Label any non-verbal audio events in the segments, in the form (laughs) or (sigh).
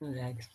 Right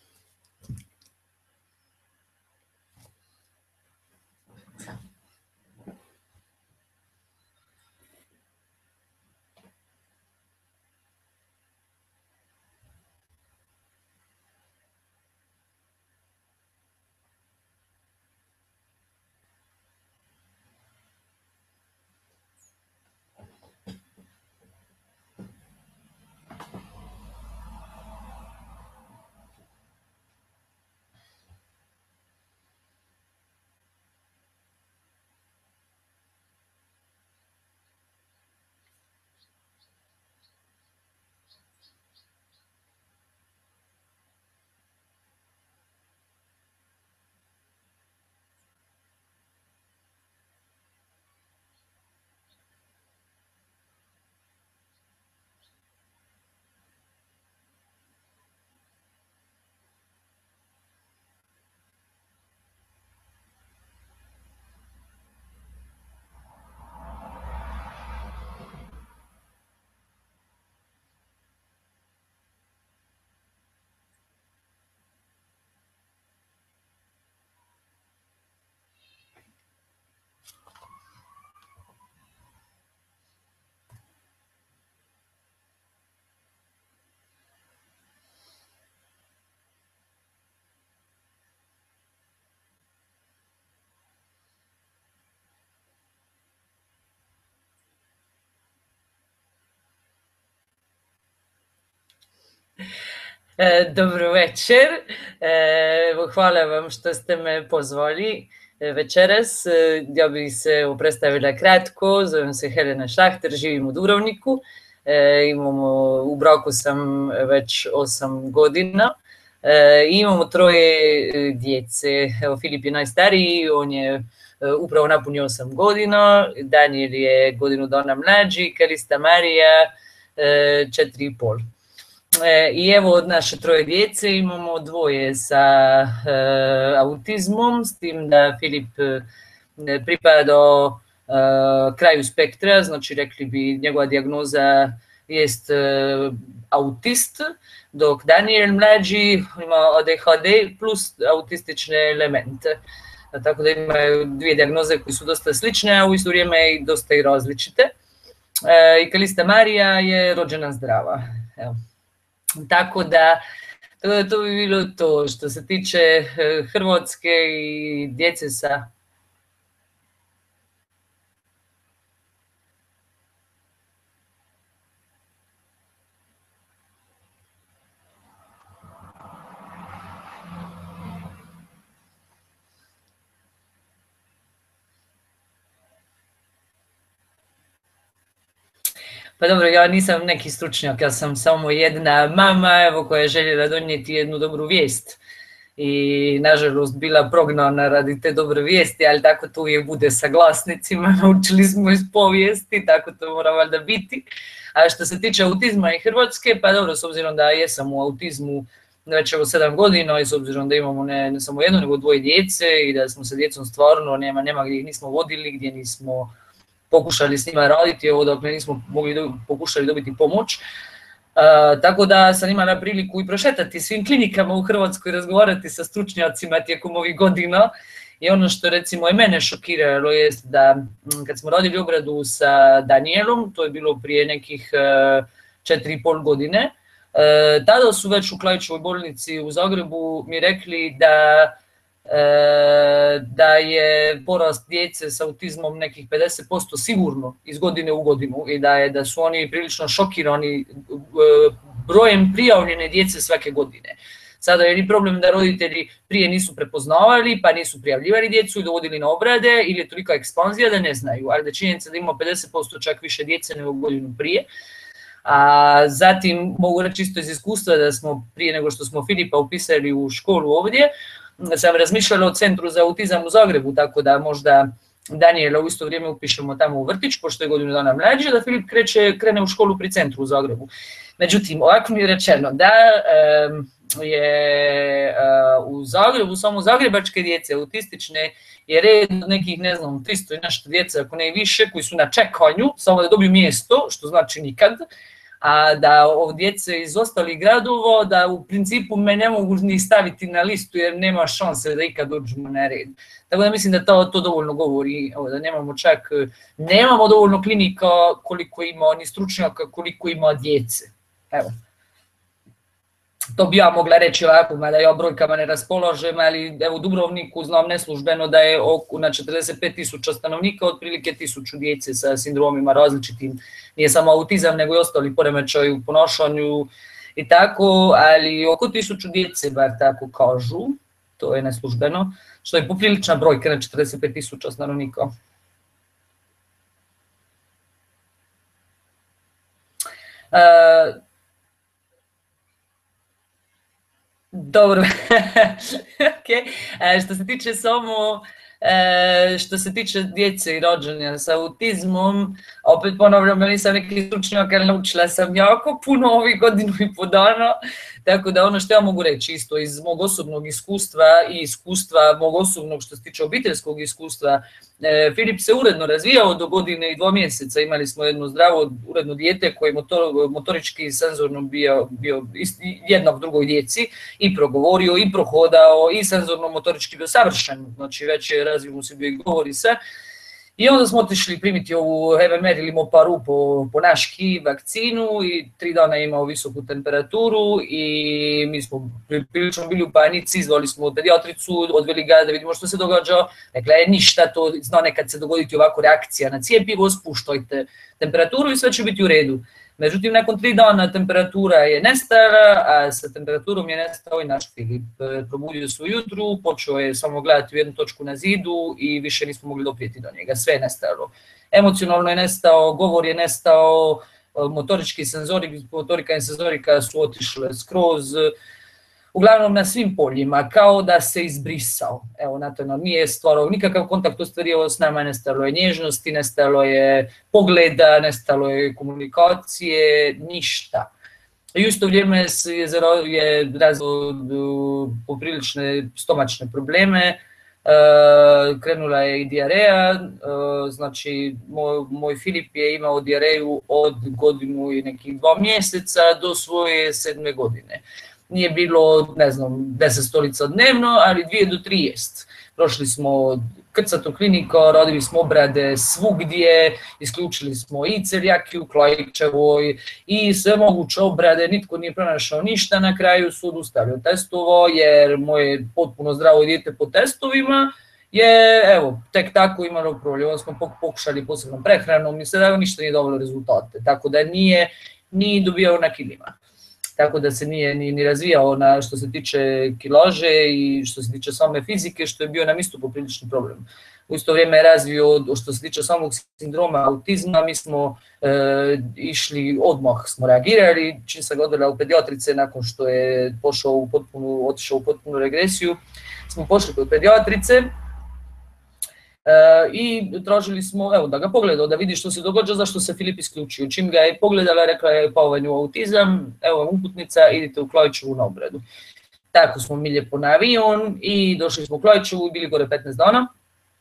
E, dobro večer, e, hvala vam što ste me pozvali e, večeras. Ja bih se predstavila kratko, zovem se Helena Šahter, živim u Dubrovniku, imamo, u braku sam već osam godina, imamo troje djece, evo Filip je najstariji, on je upravo napunio osam godina, Daniel je godinu dana mlađi, Kalista Marija četiri i pol. E, I evo od naše troje djece imamo dvoje sa e, autizmom, s tim da Filip e, pripada do kraju spektra, znači rekli bi njegova dijagnoza jest autist, dok Daniel mlađi ima ADHD plus autistične elemente. Tako da imaju dvije dijagnoze koje su dosta slične, a u isto vrijeme i dosta i različite. I Kalista Marija je rođena zdrava. Evo. Tako da to bi bilo to što se tiče eh, Hrvatske i djece sa Pa dobro, ja nisam neki stručnjak, ja sam samo jedna mama evo, koja je željela donijeti jednu dobru vijest i nažalost bila prognana radi te dobre vijesti, ali tako to uvijek bude sa glasnicima, (laughs) naučili smo iz povijesti, tako to mora valjda biti. A što se tiče autizma i Hrvatske, pa dobro, s obzirom da jesam u autizmu već evo sedam godina i s obzirom da imamo ne, ne samo jedno nego dvoje djece i da smo sa djecom stvarno nema, nema gdje ih nismo vodili, gdje nismo pokušali s njima raditi, ovo dok nismo mogli do, pokušali dobiti pomoć. Uh, tako da sam imala priliku i prošetati svim klinikama u Hrvatskoj, razgovarati sa stručnjacima tijekom ovih godina. I ono što recimo i mene šokiralo je da kad smo radili obradu sa Danielom, to je bilo prije nekih uh, četiri i pol godine, uh, tada su već u Klajčevoj bolnici u Zagrebu mi rekli da E, da je porast djece s autizmom nekih 50% sigurno iz godine u godinu i da, je, da su oni prilično šokirani e, brojem prijavljene djece svake godine. Sada je problem da roditelji prije nisu prepoznavali, pa nisu prijavljivali djecu i dovodili na obrade, ili je tolika ekspanzija da ne znaju, ali da činjenica da ima 50% čak više djece nego godinu prije. A zatim mogu reći isto iz iskustva da smo prije nego što smo Filipa upisali u školu ovdje, sam razmišljala o Centru za autizam u Zagrebu, tako da možda Daniela u isto vrijeme upišemo tamo u vrtić, pošto je godinu dana mlađi, da Filip kreće, krene u školu pri centru u Zagrebu. Međutim, ovako mi je rečeno da je u Zagrebu samo zagrebačke djece autistične je red nekih, ne znam, 300 i nešto djece, ako ne više, koji su na čekanju, samo da dobiju mjesto, što znači nikad, a da od djece iz ostalih gradova, da u principu me ne mogu ni staviti na listu jer nema šanse da ikad dođemo na red. Tako da mislim da to, to dovoljno govori, da nemamo čak, nemamo dovoljno klinika koliko ima, ni stručnjaka koliko ima djece. Evo. To bi ja mogla reći ovako, mada ja brojkama ne raspoložem, ali evo u Dubrovniku znam neslužbeno da je oko, na 45 tisuća stanovnika otprilike tisuću djece sa sindromima različitim. Nije samo autizam, nego i ostali poremećaj u ponašanju i tako, ali oko tisuću djece, bar tako kažu, to je neslužbeno, što je poprilična brojka na 45 tisuća stanovnika. Uh, Dobro, (laughs) ok. E, što se tiče samo, e, što se tiče djece i rođenja sa autizmom, opet ponavljam, ja nisam neki stručnjak, ali naučila sam jako puno ovih godinu i po dana, tako da ono što ja mogu reći isto iz mog osobnog iskustva i iskustva mog osobnog što se tiče obiteljskog iskustva, E, Filip se uredno razvijao do godine i dva mjeseca, imali smo jedno zdravo, uredno dijete koje motor, motorički senzorno bio, bio jednog drugoj djeci i progovorio i prohodao i senzorno motorički bio savršen, znači već je razvio se bio i govori se. I onda smo otišli primiti ovu, evo merili paru po, po naški vakcinu i tri dana imao visoku temperaturu i mi smo prilično bili u panici, zvali smo pedijatricu, odveli ga da vidimo što se događa. Rekla je ništa, to zna nekad se dogoditi ovako reakcija na cijepivo, spuštajte temperaturu i sve će biti u redu. Međutim, nakon tri dana temperatura je nestala, a sa temperaturom je nestao i naš Filip. Probudio se ujutru, počeo je samo gledati u jednu točku na zidu i više nismo mogli doprijeti do njega. Sve je nestalo. Emocionalno je nestao, govor je nestao, motorički senzori, motorika i senzorika su otišle skroz, uglavnom na svim poljima, kao da se izbrisao. Evo, na to nije stvarao nikakav kontakt ostvario s nama, nestalo je nježnosti, nestalo je pogleda, nestalo je komunikacije, ništa. I u isto vrijeme je razvio poprilične stomačne probleme, krenula je i dijareja, znači moj, moj Filip je imao dijareju od godinu i nekih dva mjeseca do svoje sedme godine nije bilo, ne znam, 10 stolica dnevno, ali dvije do tri jest. Prošli smo krcato kliniko, radili smo obrade svugdje, isključili smo i Cerjakiju, Klajčevoj i sve moguće obrade, nitko nije pronašao ništa, na kraju su odustali od testova jer moje potpuno zdravo dijete po testovima je, evo, tek tako imalo problem, onda smo pokušali posebnom prehranom i sve ništa nije dobilo rezultate, tako da nije ni dobio na kilima tako da se nije ni, ni razvijao na što se tiče kilože i što se tiče same fizike, što je bio nam isto poprilični problem. U isto vrijeme je razvio što se tiče samog sindroma autizma, mi smo e, išli odmah, smo reagirali, čim sam godila u pedijatrice nakon što je pošao u potpunu, otišao u potpunu regresiju, smo pošli kod pedijatrice, i tražili smo evo, da ga pogleda, da vidi što se događa, zašto se Filip isključio. Čim ga je pogledala, rekla je pao u autizam, evo uputnica, idite u Klojićevu na obradu. Tako smo mi lijepo na avion i došli smo u Klojićevu i bili gore 15 dana.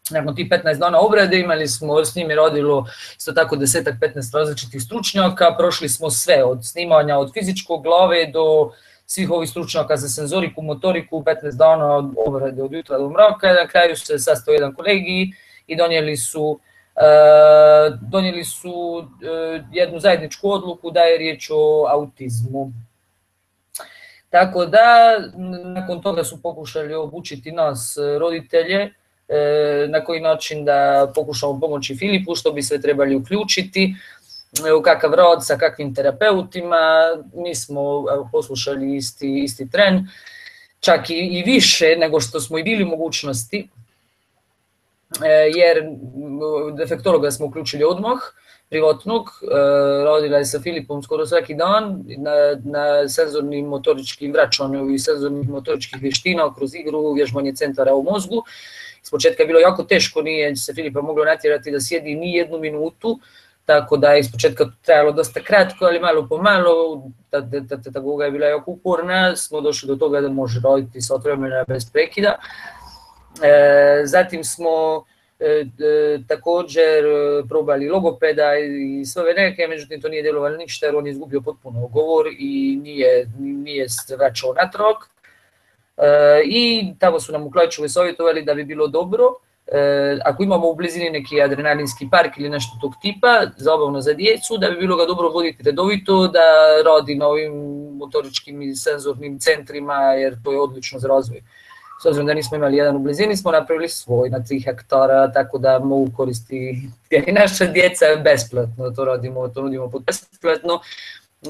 Nakon tih 15 dana obrade imali smo, s njim je rodilo isto tako desetak, 15 različitih stručnjaka, prošli smo sve od snimanja od fizičkog glave do svih ovih stručnjaka za senzoriku, motoriku, 15 dana od obrade od jutra do mraka, na kraju se sastao jedan kolegi i donijeli su Uh, donijeli su uh, jednu zajedničku odluku da je riječ o autizmu. Tako da, nakon toga su pokušali obučiti nas roditelje, uh, na koji način da pokušamo pomoći Filipu, što bi se trebali uključiti u kakav rod, sa kakvim terapeutima, mi smo poslušali isti, isti tren, čak i, i više nego što smo i bili mogućnosti, e, jer defektologa smo uključili odmah, privatnog, e, rodila je sa Filipom skoro svaki dan na, na senzornim motoričkim vraćanju i senzornih motoričkih vještina kroz igru, vježbanje centara u mozgu. S početka je bilo jako teško, nije se Filipa moglo natjerati da sjedi ni jednu minutu, tako da je iz početka trajalo dosta kratko, ali malo po malo, ta, ta, ta, je bila jako uporna, smo došli do toga da može roditi sa vremena bez prekida. E, zatim smo e, također probali logopeda i sve neke, međutim to nije djelovalo ništa jer on je izgubio potpuno govor i nije, nije vraćao natrag. I tamo su nam u Klajčevoj savjetovali da bi bilo dobro E, ako imamo u blizini neki adrenalinski park ili nešto tog tipa, zabavno za djecu, da bi bilo ga dobro voditi redovito, da radi na ovim motoričkim i senzornim centrima, jer to je odlično za razvoj. S obzirom da nismo imali jedan u blizini, smo napravili svoj na 3 hektara, tako da mogu koristiti i (laughs) naša djeca besplatno, to radimo, to nudimo besplatno,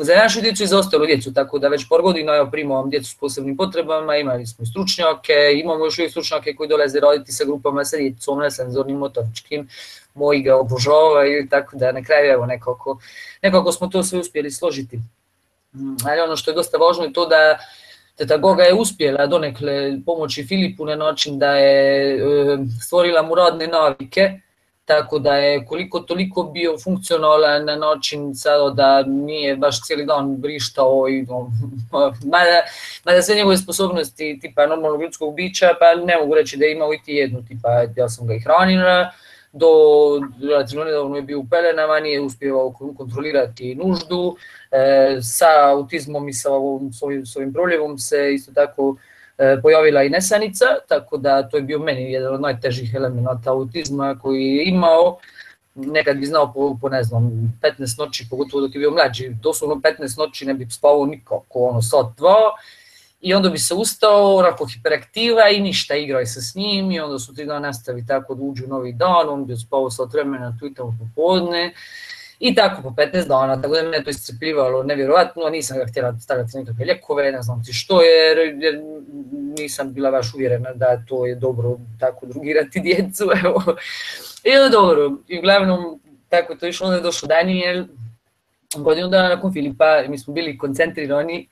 za našu djecu i za ostalu djecu, tako da već por godina evo, primamo djecu s posebnim potrebama, imali smo i stručnjake, imamo još uvijek stručnjake koji dolaze raditi sa grupama sa djecom, na senzornim, motoričkim, moji ga obožavaju, tako da na kraju evo nekako, nekako smo to sve uspjeli složiti. Mm, ali ono što je dosta važno je to da Teta Goga je uspjela donekle pomoći Filipu na način da je e, stvorila mu radne navike, tako da je koliko toliko bio funkcionalan na način sada da nije baš cijeli dan brištao i (laughs) mada, mada sve njegove sposobnosti tipa normalnog ljudskog bića pa ne mogu reći da je imao iti jednu tipa ja sam ga i hranila do relativno nedavno je bio u pelenama, nije uspjevao kontrolirati nuždu, e, sa autizmom i sa ovim, s ovim proljevom se isto tako pojavila i nesanica, tako da to je bio meni jedan od najtežih elemenata autizma koji je imao. Nekad bi znao po, po ne znam, 15 noći, pogotovo dok je bio mlađi, doslovno 15 noći ne bi spavao nikako, ono sat, dva. I onda bi se ustao, onako hiperaktiva i ništa, igrao se s njim i onda su ti dan nastavi tako da uđu novi dan, on bi spavao sat vremena tu i tamo popodne. I tako po 15 dana, tako da me to iscrpljivalo nevjerojatno, nisam ga htjela stavljati nekakve ljekove, ne znam ti što, jer, jer nisam bila baš uvjerena da to je dobro tako drugirati djecu, (laughs) evo. I dobro, i uglavnom tako to išlo, onda je došao Daniel, godinu dana nakon Filipa, mi smo bili koncentrirani,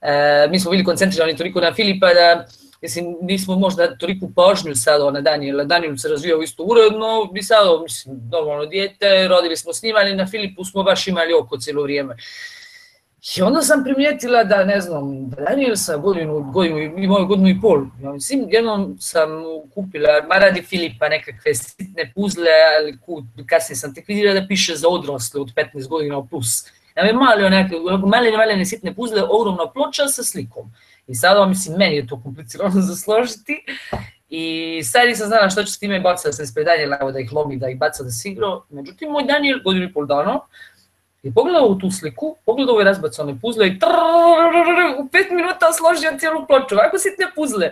e, mi smo bili koncentrirani toliko na Filipa da mislim, nismo možda toliko pažnju sad na Daniela, Daniel se razvijao isto uredno, mi sad, mislim, normalno dijete, rodili smo s njim, ali na Filipu smo baš imali oko cijelo vrijeme. I onda sam primijetila da, ne znam, Daniel sa godinu, godinu, imao godinu i pol, ja mislim, jednom sam kupila, ma radi Filipa, nekakve sitne puzle, ali kasnije sam tek vidjela da piše za odrasle od 15 godina plus. Ja mi mali onake, male, male sitne puzle, ogromna ploča sa slikom. I sada, mislim, meni je to komplicirano (laughs) za složiti. I sad nisam znala što ću s time bacati, da sam ispred Daniela, da ih lomi, da ih baca da se igra. Međutim, moj Daniel, godinu i pol dana, je pogledao u tu sliku, pogledao ove razbacane puzle i u pet minuta složio cijelu ploču, ovako sitne puzle.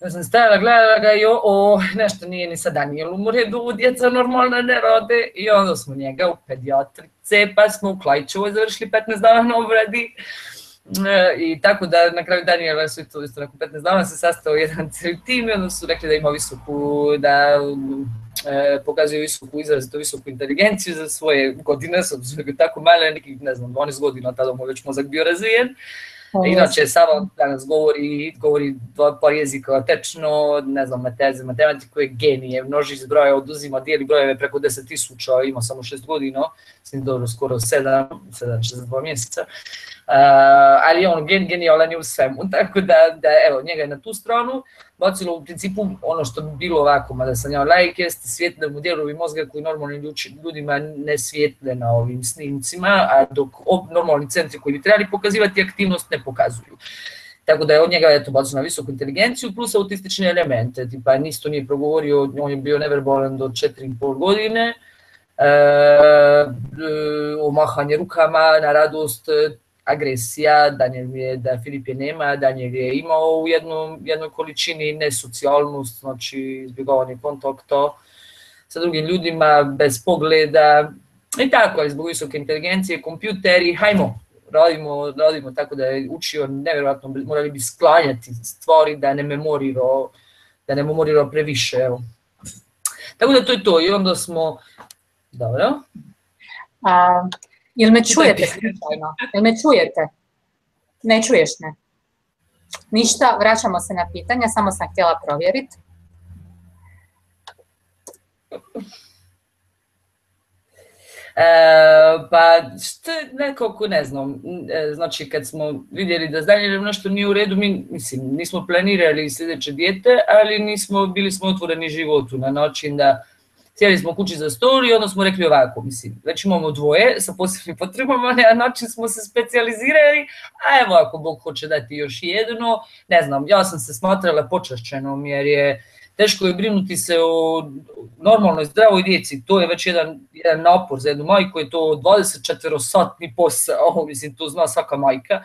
Ja sam stajala, gledala ga i o, o, nešto nije ni sa Danielom u redu, djeca normalno ne rode. I onda smo njega u pedijatrice, pa smo u Klajčevoj završili 15 dana na obradi. E, I tako da na kraju Daniela su to isto nakon 15 dana se sastao jedan (laughs) tim i onda su rekli da ima visoku, da e, pokazuju visoku, visoku inteligenciju za svoje godine, s obzirom tako male, nekih, ne znam, 12 godina, tada mu već mozak bio razvijen. Inače, samo danas govori, govori dva par jezika tečno, ne znam, mateze, matematiku je genije, množi iz broja, oduzima, dijeli brojeve preko 10 tisuća, ima samo 6 godina, mislim dobro, skoro 7, 7 za dva mjeseca. Uh, ali on gen, genijalan je u svemu, (laughs) tako da, da evo, njega je na tu stranu, bacilo u principu ono što bi bilo ovako, mada sam ja lajk, jeste svjetle mu dijelovi mozga koji normalnim ljudima ne svijetle na ovim snimcima, a dok normalni centri koji bi trebali pokazivati aktivnost ne pokazuju. Tako da je od njega eto, bacio na visoku inteligenciju plus autistične elemente, tipa nisto nije progovorio, on je bio neverbalan do 4,5 godine, omahanje rukama na radost agresija, Daniel je, da Filip je nema, Daniel je imao u jednom, jednoj količini nesocijalnost, znači izbjegavanje kontakta sa drugim ljudima, bez pogleda i tako, ali zbog visoke inteligencije, kompjuteri, hajmo, radimo, radimo tako da je učio nevjerojatno, morali bi sklanjati stvari da ne memorirao, da ne memorirao previše, evo. Tako da to je to i onda smo, dobro. A, Jel me čujete slučajno? Jel me čujete? Ne čuješ me? Ništa, vraćamo se na pitanja, samo sam htjela provjeriti. pa što nekako ne znam, e, znači kad smo vidjeli da dalje nešto nije u redu, mi mislim, nismo planirali sljedeće dijete, ali nismo, bili smo otvoreni životu na način da sjeli smo kući za stol i onda smo rekli ovako, mislim, već imamo dvoje sa posebnim (laughs) potrebama, na način smo se specijalizirali, a evo ako Bog hoće dati još jedno, ne znam, ja sam se smatrala počašćenom jer je teško je brinuti se o normalnoj zdravoj djeci, to je već jedan, jedan napor za jednu majku, je to 24-satni posao, (laughs) mislim, to zna svaka majka.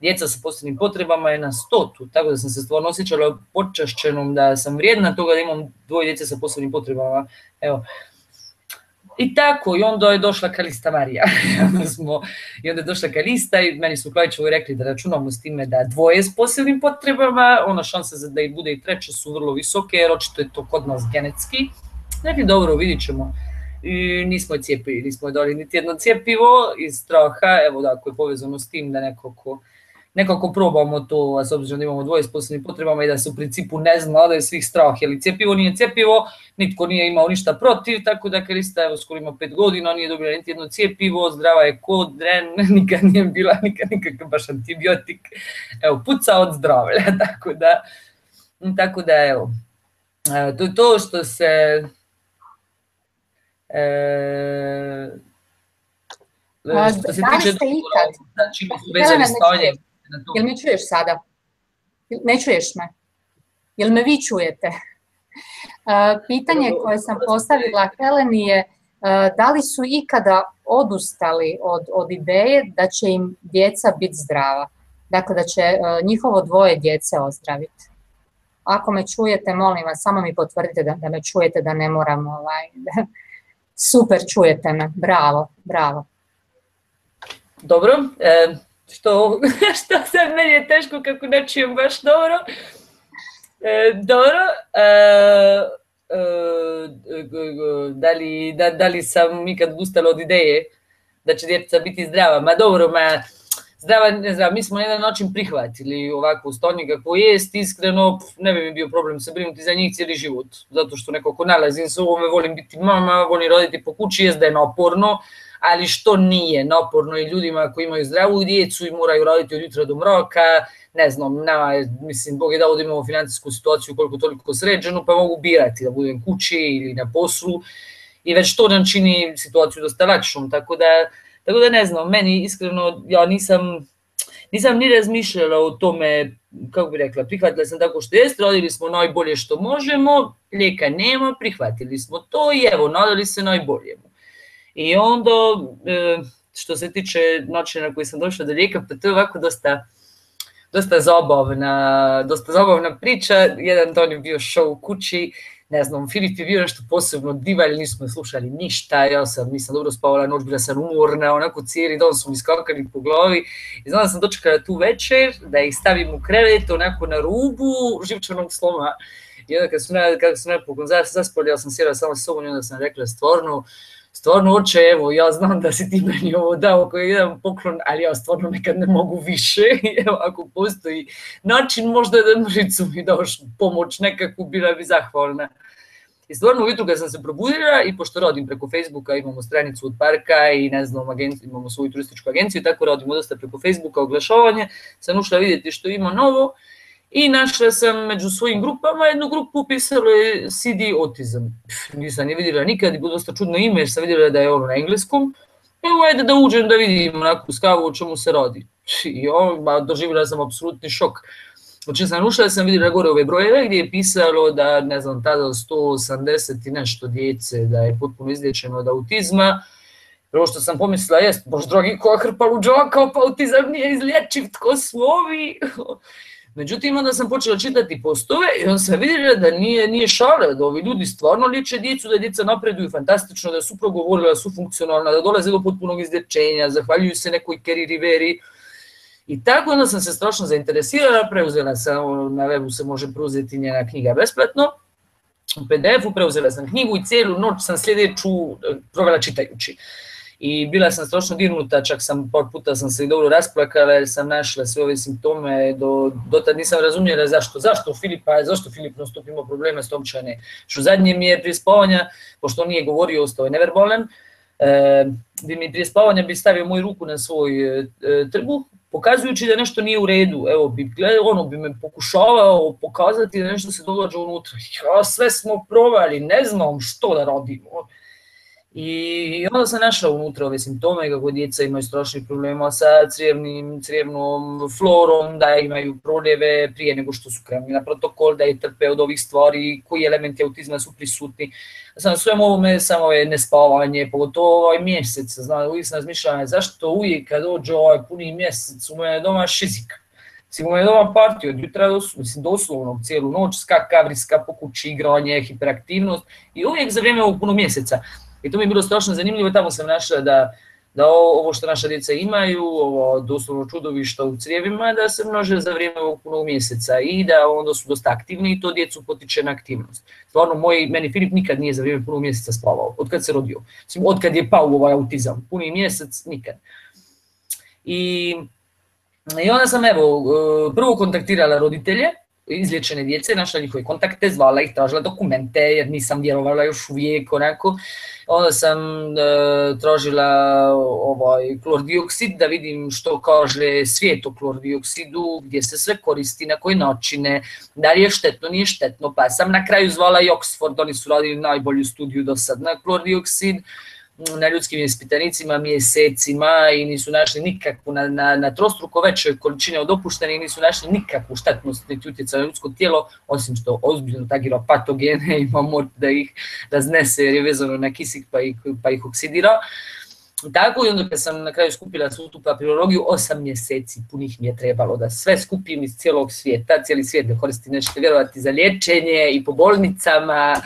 Djeca sa posebnim potrebama je na stotu, tako da sam se stvarno osjećala počašćenom da sam vrijedna toga da imam dvoje djece sa posebnim potrebama. Evo, i tako, i onda je došla Kalista Marija. (laughs) I onda je došla Kalista i meni su Klajićevi rekli da računamo s time da dvoje s posebnim potrebama, ono šanse za da ih bude i treće su vrlo visoke, jer očito je to kod nas genetski. Rekli, dobro, vidit ćemo. I nismo je cijepili, nismo je dali niti jedno cijepivo iz straha, evo da, ako je povezano s tim da neko ko nekako probamo to, a s obzirom da imamo dvoje s posebnim potrebama i da se u principu ne zna da je svih strah, jer cjepivo nije cjepivo, nitko nije imao ništa protiv, tako da Krista evo skoro ima pet godina, nije dobila niti jedno cjepivo, zdrava je kod, dren, (laughs) nikad nije bila nikad nikakav baš antibiotik, evo puca od zdravlja, (laughs) tako da, tako da evo, to je to što se e, što se tiče? Znači, u Jel me čuješ sada? Ne čuješ me? Jel me vi čujete? (laughs) Pitanje koje sam postavila Heleni je da li su ikada odustali od, od ideje da će im djeca biti zdrava? Dakle, da će njihovo dvoje djece ozdraviti. Ako me čujete, molim vas, samo mi potvrdite da, da me čujete, da ne moram ovaj... (laughs) Super, čujete me, bravo, bravo. Dobro, e, što, (laughs) što sad meni je teško kako ne čujem baš dobro. E, dobro, e, e, da, li, da, da li sam ikad ustala od ideje da će djeca biti zdrava? Ma dobro, ma zdrava, ne znam, mi smo jedan način prihvatili ovako stanje kako jest, iskreno ne bi mi bio problem se brinuti za njih cijeli život, zato što nekako nalazim se u ovome, volim biti mama, volim roditi po kući, jest da je naporno, ali što nije naporno i ljudima koji imaju zdravu djecu i moraju raditi od jutra do mroka, ne znam, je, mislim, Bog je dao da imamo financijsku situaciju koliko toliko sređenu, pa mogu birati da budem kući ili na poslu i već to nam čini situaciju dosta lakšom, tako da, tako da ne znam, meni iskreno, ja nisam, nisam ni razmišljala o tome, kako bi rekla, prihvatila sam tako što jest, radili smo najbolje što možemo, lijeka nema, prihvatili smo to i evo, nadali se najbolje. I onda, e, što se tiče načina na koji sam došla do lijeka, pa to je ovako dosta, dosta zabavna, dosta zabavna priča. Jedan dan je bio show u kući, ne znam, Filip je bio nešto posebno divalj, nismo slušali ništa, ja sam, nisam dobro spavala noć, bila sam umorna, onako cijeli dan su mi skakali po glavi i znam da sam dočekala tu večer, da ih stavim u krevet, onako na rubu živčanog sloma. I onda kad sam, kad sam napokon zaspali, ja sam sjela samo s sobom i onda sam rekla stvarno, stvarno oče, evo, ja znam da si ti meni ovo dao koji je jedan poklon, ali ja stvarno nekad ne mogu više, (laughs) evo, ako postoji način, možda da nožicu mi daoš pomoć nekakvu, bila bi zahvalna. I stvarno ujutru kad sam se probudila i pošto radim preko Facebooka, imamo stranicu od parka i ne znam, agenciju, imamo svoju turističku agenciju, tako radimo dosta preko Facebooka oglašavanje, sam ušla vidjeti što ima novo i našla sam među svojim grupama jednu grupu upisalo je CD Autism. nisam je vidjela nikad i bilo dosta čudno ime jer sam vidjela da je ono na engleskom. Evo ajde da uđem da vidim onako skavu o čemu se radi. I on, doživjela sam apsolutni šok. Znači sam ušla sam vidjela gore ove brojeve gdje je pisalo da, ne znam, tada 180 i nešto djece da je potpuno izlječeno od autizma. Prvo što sam pomislila jest, bož drogi, koja hrpa luđaka, pa autizam nije izlječiv, tko su ovi? (laughs) Međutim, onda sam počela čitati postove i onda sam vidjela da nije, nije šale, da ovi ljudi stvarno liječe djecu, da djeca napreduju fantastično, da su progovorila, da su funkcionalna, da dolaze do potpunog izlječenja, zahvaljuju se nekoj Kerry Riveri. I tako onda sam se strašno zainteresirala, preuzela sam, na webu se može preuzeti njena knjiga besplatno, u PDF-u preuzela sam knjigu i cijelu noć sam sljedeću eh, provela čitajući i bila sam strašno dirnuta, čak sam par puta sam se i dobro rasplakala jer sam našla sve ove simptome, do, do tad nisam razumjela zašto, zašto Filipa, zašto Filip non imao probleme s tomčane, što zadnje mi je prije spavanja, pošto nije govorio, ostao je neverbalan, gdje mi prije spavanja bi stavio moju ruku na svoj trbuh, pokazujući da nešto nije u redu, evo bi gledao, ono bi me pokušavao pokazati da nešto se događa unutra. Ja, sve smo provali, ne znam što da radimo. I onda sam našla unutra ove simptome kako djeca imaju strašnih problema sa crijevnim, crijevnom florom, da imaju proljeve prije nego što su krenuli na protokol, da je trpe od ovih stvari, koji elementi autizma su prisutni. Sam svemu ovome samo je nespavanje, pogotovo ovaj mjesec, znam, uvijek sam razmišljala zašto uvijek kad dođe ovaj puni mjesec, u mene doma šizik. Mislim, mene doma partiju od jutra do, mislim, doslovno cijelu noć, skaka, vriska po kući, igranje, hiperaktivnost i uvijek za vrijeme ovog puno mjeseca. I to mi je bilo strašno zanimljivo, tamo sam našla da, da ovo što naša djeca imaju, ovo doslovno čudovišta u crijevima, da se množe za vrijeme ovog punog mjeseca i da onda su dosta aktivni i to djecu potiče na aktivnost. Stvarno, moj, meni Filip nikad nije za vrijeme punog mjeseca spavao, od kad se rodio. Mislim, od kad je pao ovaj autizam, puni mjesec, nikad. I, I onda sam evo, prvo kontaktirala roditelje, izlječene djece, našla njihove kontakte, zvala ih, tražila dokumente, jer nisam vjerovala još uvijek onako. Onda sam e, tražila ovaj, klordioksid da vidim što kaže svijet o klordioksidu, gdje se sve koristi, na koje načine, da li je štetno, nije štetno, pa sam na kraju zvala i Oxford, oni su radili najbolju studiju do sad na klordioksid na ljudskim ispitanicima mjesecima i nisu našli nikakvu, na, na, na trostruko većoj količini od opuštene i nisu našli nikakvu štetnost niti utjeca na ljudsko tijelo, osim što ozbiljno tagira patogene (laughs) i mort da ih raznese jer je vezano na kisik pa ih, pa ih oksidira. Tako i onda kad sam na kraju skupila svu tu papirologiju, osam mjeseci punih mi je trebalo da sve skupim iz cijelog svijeta, cijeli svijet da koristi nešto vjerovati za liječenje i po bolnicama,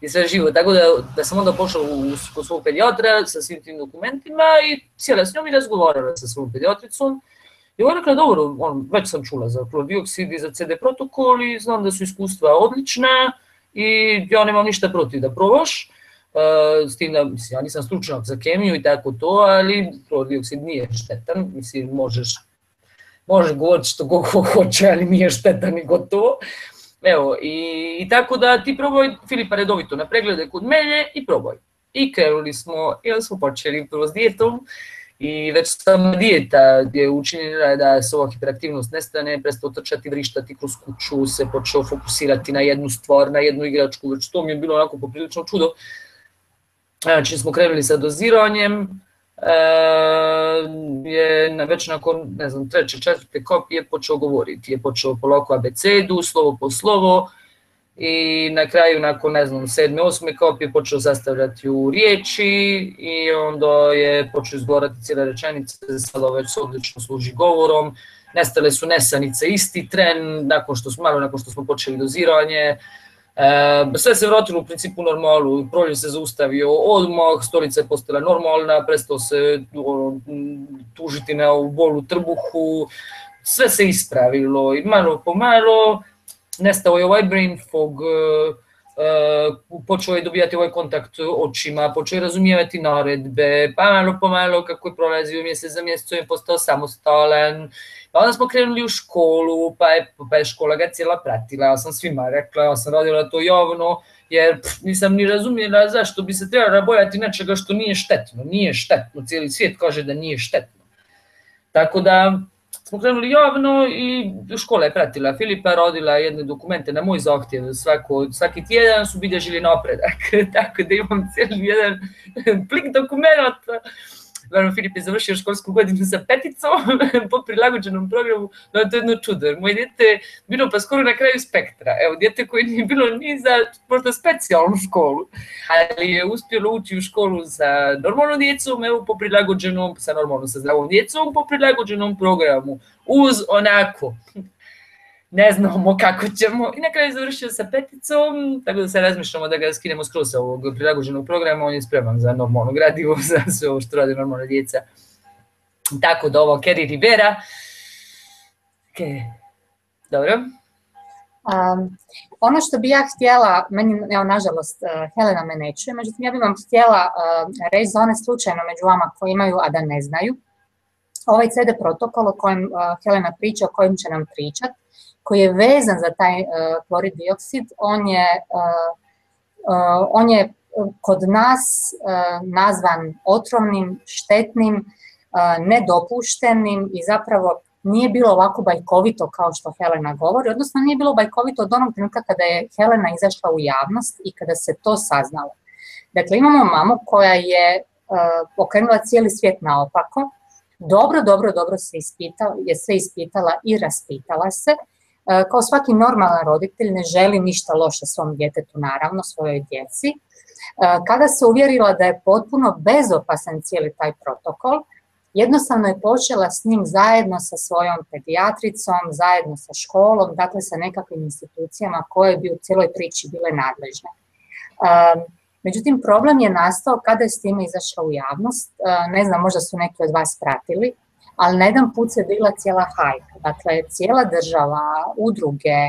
i sve živo. Tako da, da sam onda pošao u, kod svog pedijatra sa svim tim dokumentima i sjela s njom i razgovarala sa svojom pedijatricom. I ona rekla, dobro, on, već sam čula za klordioksid i za CD protokol i znam da su iskustva odlična i ja nemam ništa protiv da probaš. Uh, s tim da, mislim, ja nisam stručnjak za kemiju i tako to, ali klordioksid nije štetan, mislim, možeš, možeš govoriti što god hoće, ali nije štetan i gotovo. Evo, i, i tako da ti probaj Filipa redovito na preglede kod mene i probaj. I krenuli smo, i onda smo počeli prvo s dijetom i već sama dijeta je učinila da se ova hiperaktivnost nestane, prestao trčati, vrištati kroz kuću, se počeo fokusirati na jednu stvar, na jednu igračku, već to mi je bilo onako poprilično čudo. Znači smo krenuli sa doziranjem, je već nakon, ne znam, treće, četvrte kopije počeo govoriti, je počeo polako abecedu, slovo po slovo i na kraju, nakon, ne znam, sedme, osme kopije počeo sastavljati u riječi i onda je počeo izgovorati cijele rečenice, sada već se odlično služi govorom, nestale su nesanice isti tren, nakon što smo, malo nakon što smo počeli doziranje, E, sve se vratilo u principu normalu, prolje se zaustavio odmah, stolica je postala normalna, prestao se tužiti na bolu trbuhu, sve se ispravilo i malo po malo nestao je ovaj brain fog, Uh, počeo je dobijati ovaj kontakt očima, počeo je razumijevati naredbe, pa malo po malo kako je prolazio mjesec za mjesecom je postao samostalan, pa onda smo krenuli u školu, pa je, pa je škola ga cijela pratila, ja sam svima rekla, ja sam radila to javno, jer pff, nisam ni razumjela zašto bi se trebala bojati nečega što nije štetno, nije štetno, cijeli svijet kaže da nije štetno. Tako da smo krenuli javno i škola je pratila. Filipa, rodila jedne dokumente na moj zahtjev, svako, svaki tjedan su bilježili napredak, (laughs) tako da imam cijeli jedan plik dokumenta Naravno, Filip je završio školsku godinu sa peticom (laughs) po prilagođenom programu, no to je jedno čudo, jer moje djete je bilo pa skoro na kraju spektra, evo, djete koje nije bilo ni za možda specijalnu školu, ali je uspjelo ući u školu sa normalnom djecom, evo, po prilagođenom, sa normalno sa zdravom djecom, po prilagođenom programu, uz onako ne znamo kako ćemo. I na kraju završio sa peticom, tako da se razmišljamo da ga skinemo skroz sa ovog prilagođenog programa, on je spreman za normalno gradivo, (laughs) za sve ovo što radi normalna djeca. Tako da ovo Kerry Rivera. Okay. Dobro. Um, ono što bi ja htjela, meni, evo nažalost, uh, Helena me ne čuje, međutim ja bih vam htjela uh, reći za one slučajno među vama koji imaju, a da ne znaju, ovaj CD protokol o kojem uh, Helena priča, o kojem će nam pričati, koji je vezan za taj klorid dioksid, on je, on je kod nas nazvan otrovnim, štetnim, nedopuštenim i zapravo nije bilo ovako bajkovito kao što Helena govori, odnosno nije bilo bajkovito od onog trenutka kada je Helena izašla u javnost i kada se to saznalo. Dakle, imamo mamu koja je okrenula cijeli svijet naopako, dobro, dobro, dobro se ispitala, je sve ispitala i raspitala se. Kao svaki normalan roditelj ne želi ništa loše svom djetetu, naravno, svojoj djeci. Kada se uvjerila da je potpuno bezopasan cijeli taj protokol, jednostavno je počela s njim zajedno sa svojom pedijatricom, zajedno sa školom, dakle sa nekakvim institucijama koje bi u cijeloj priči bile nadležne. Međutim, problem je nastao kada je s time izašla u javnost, ne znam, možda su neki od vas pratili, ali na jedan put se bila cijela hajka. Dakle, cijela država, udruge,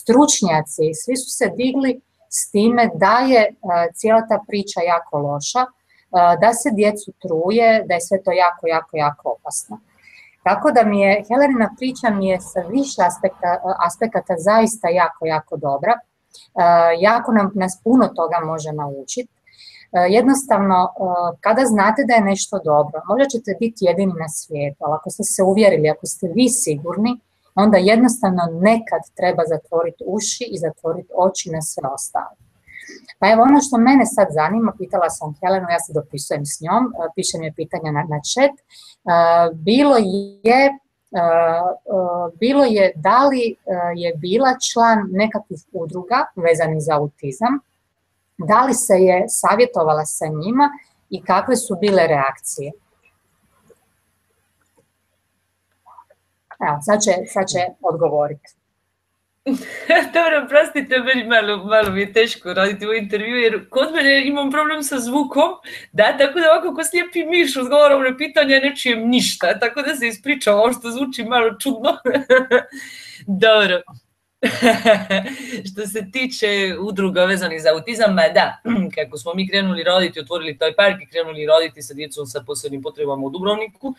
stručnjaci, svi su se digli s time da je cijela ta priča jako loša, da se djecu truje, da je sve to jako, jako, jako opasno. Tako da mi je, Helenina priča mi je sa više aspekata zaista jako, jako dobra. Jako nam nas puno toga može naučiti. Jednostavno, kada znate da je nešto dobro, možda ćete biti jedini na svijetu, ali ako ste se uvjerili, ako ste vi sigurni, onda jednostavno nekad treba zatvoriti uši i zatvoriti oči na sve ostalo. Pa evo ono što mene sad zanima, pitala sam Helenu, ja se dopisujem s njom, e, pišem je pitanja na, na chat, e, bilo je e, bilo je da li je bila član nekakvih udruga vezanih za autizam, da li se je savjetovala sa njima i kakve su bile reakcije. Evo, sad će, sad će odgovoriti. (laughs) Dobro, prostite, meni malo, malo mi je teško raditi u intervju, jer kod mene imam problem sa zvukom, da, tako da ovako ko slijepi miš odgovaram na pitanja, ne čujem ništa, tako da se ispričam ovo što zvuči malo čudno. (laughs) Dobro. (laughs) što se tiče udruga vezanih za autizam, da, (clears throat) kako smo mi krenuli raditi, otvorili taj park i krenuli raditi sa djecom sa posebnim potrebama u Dubrovniku,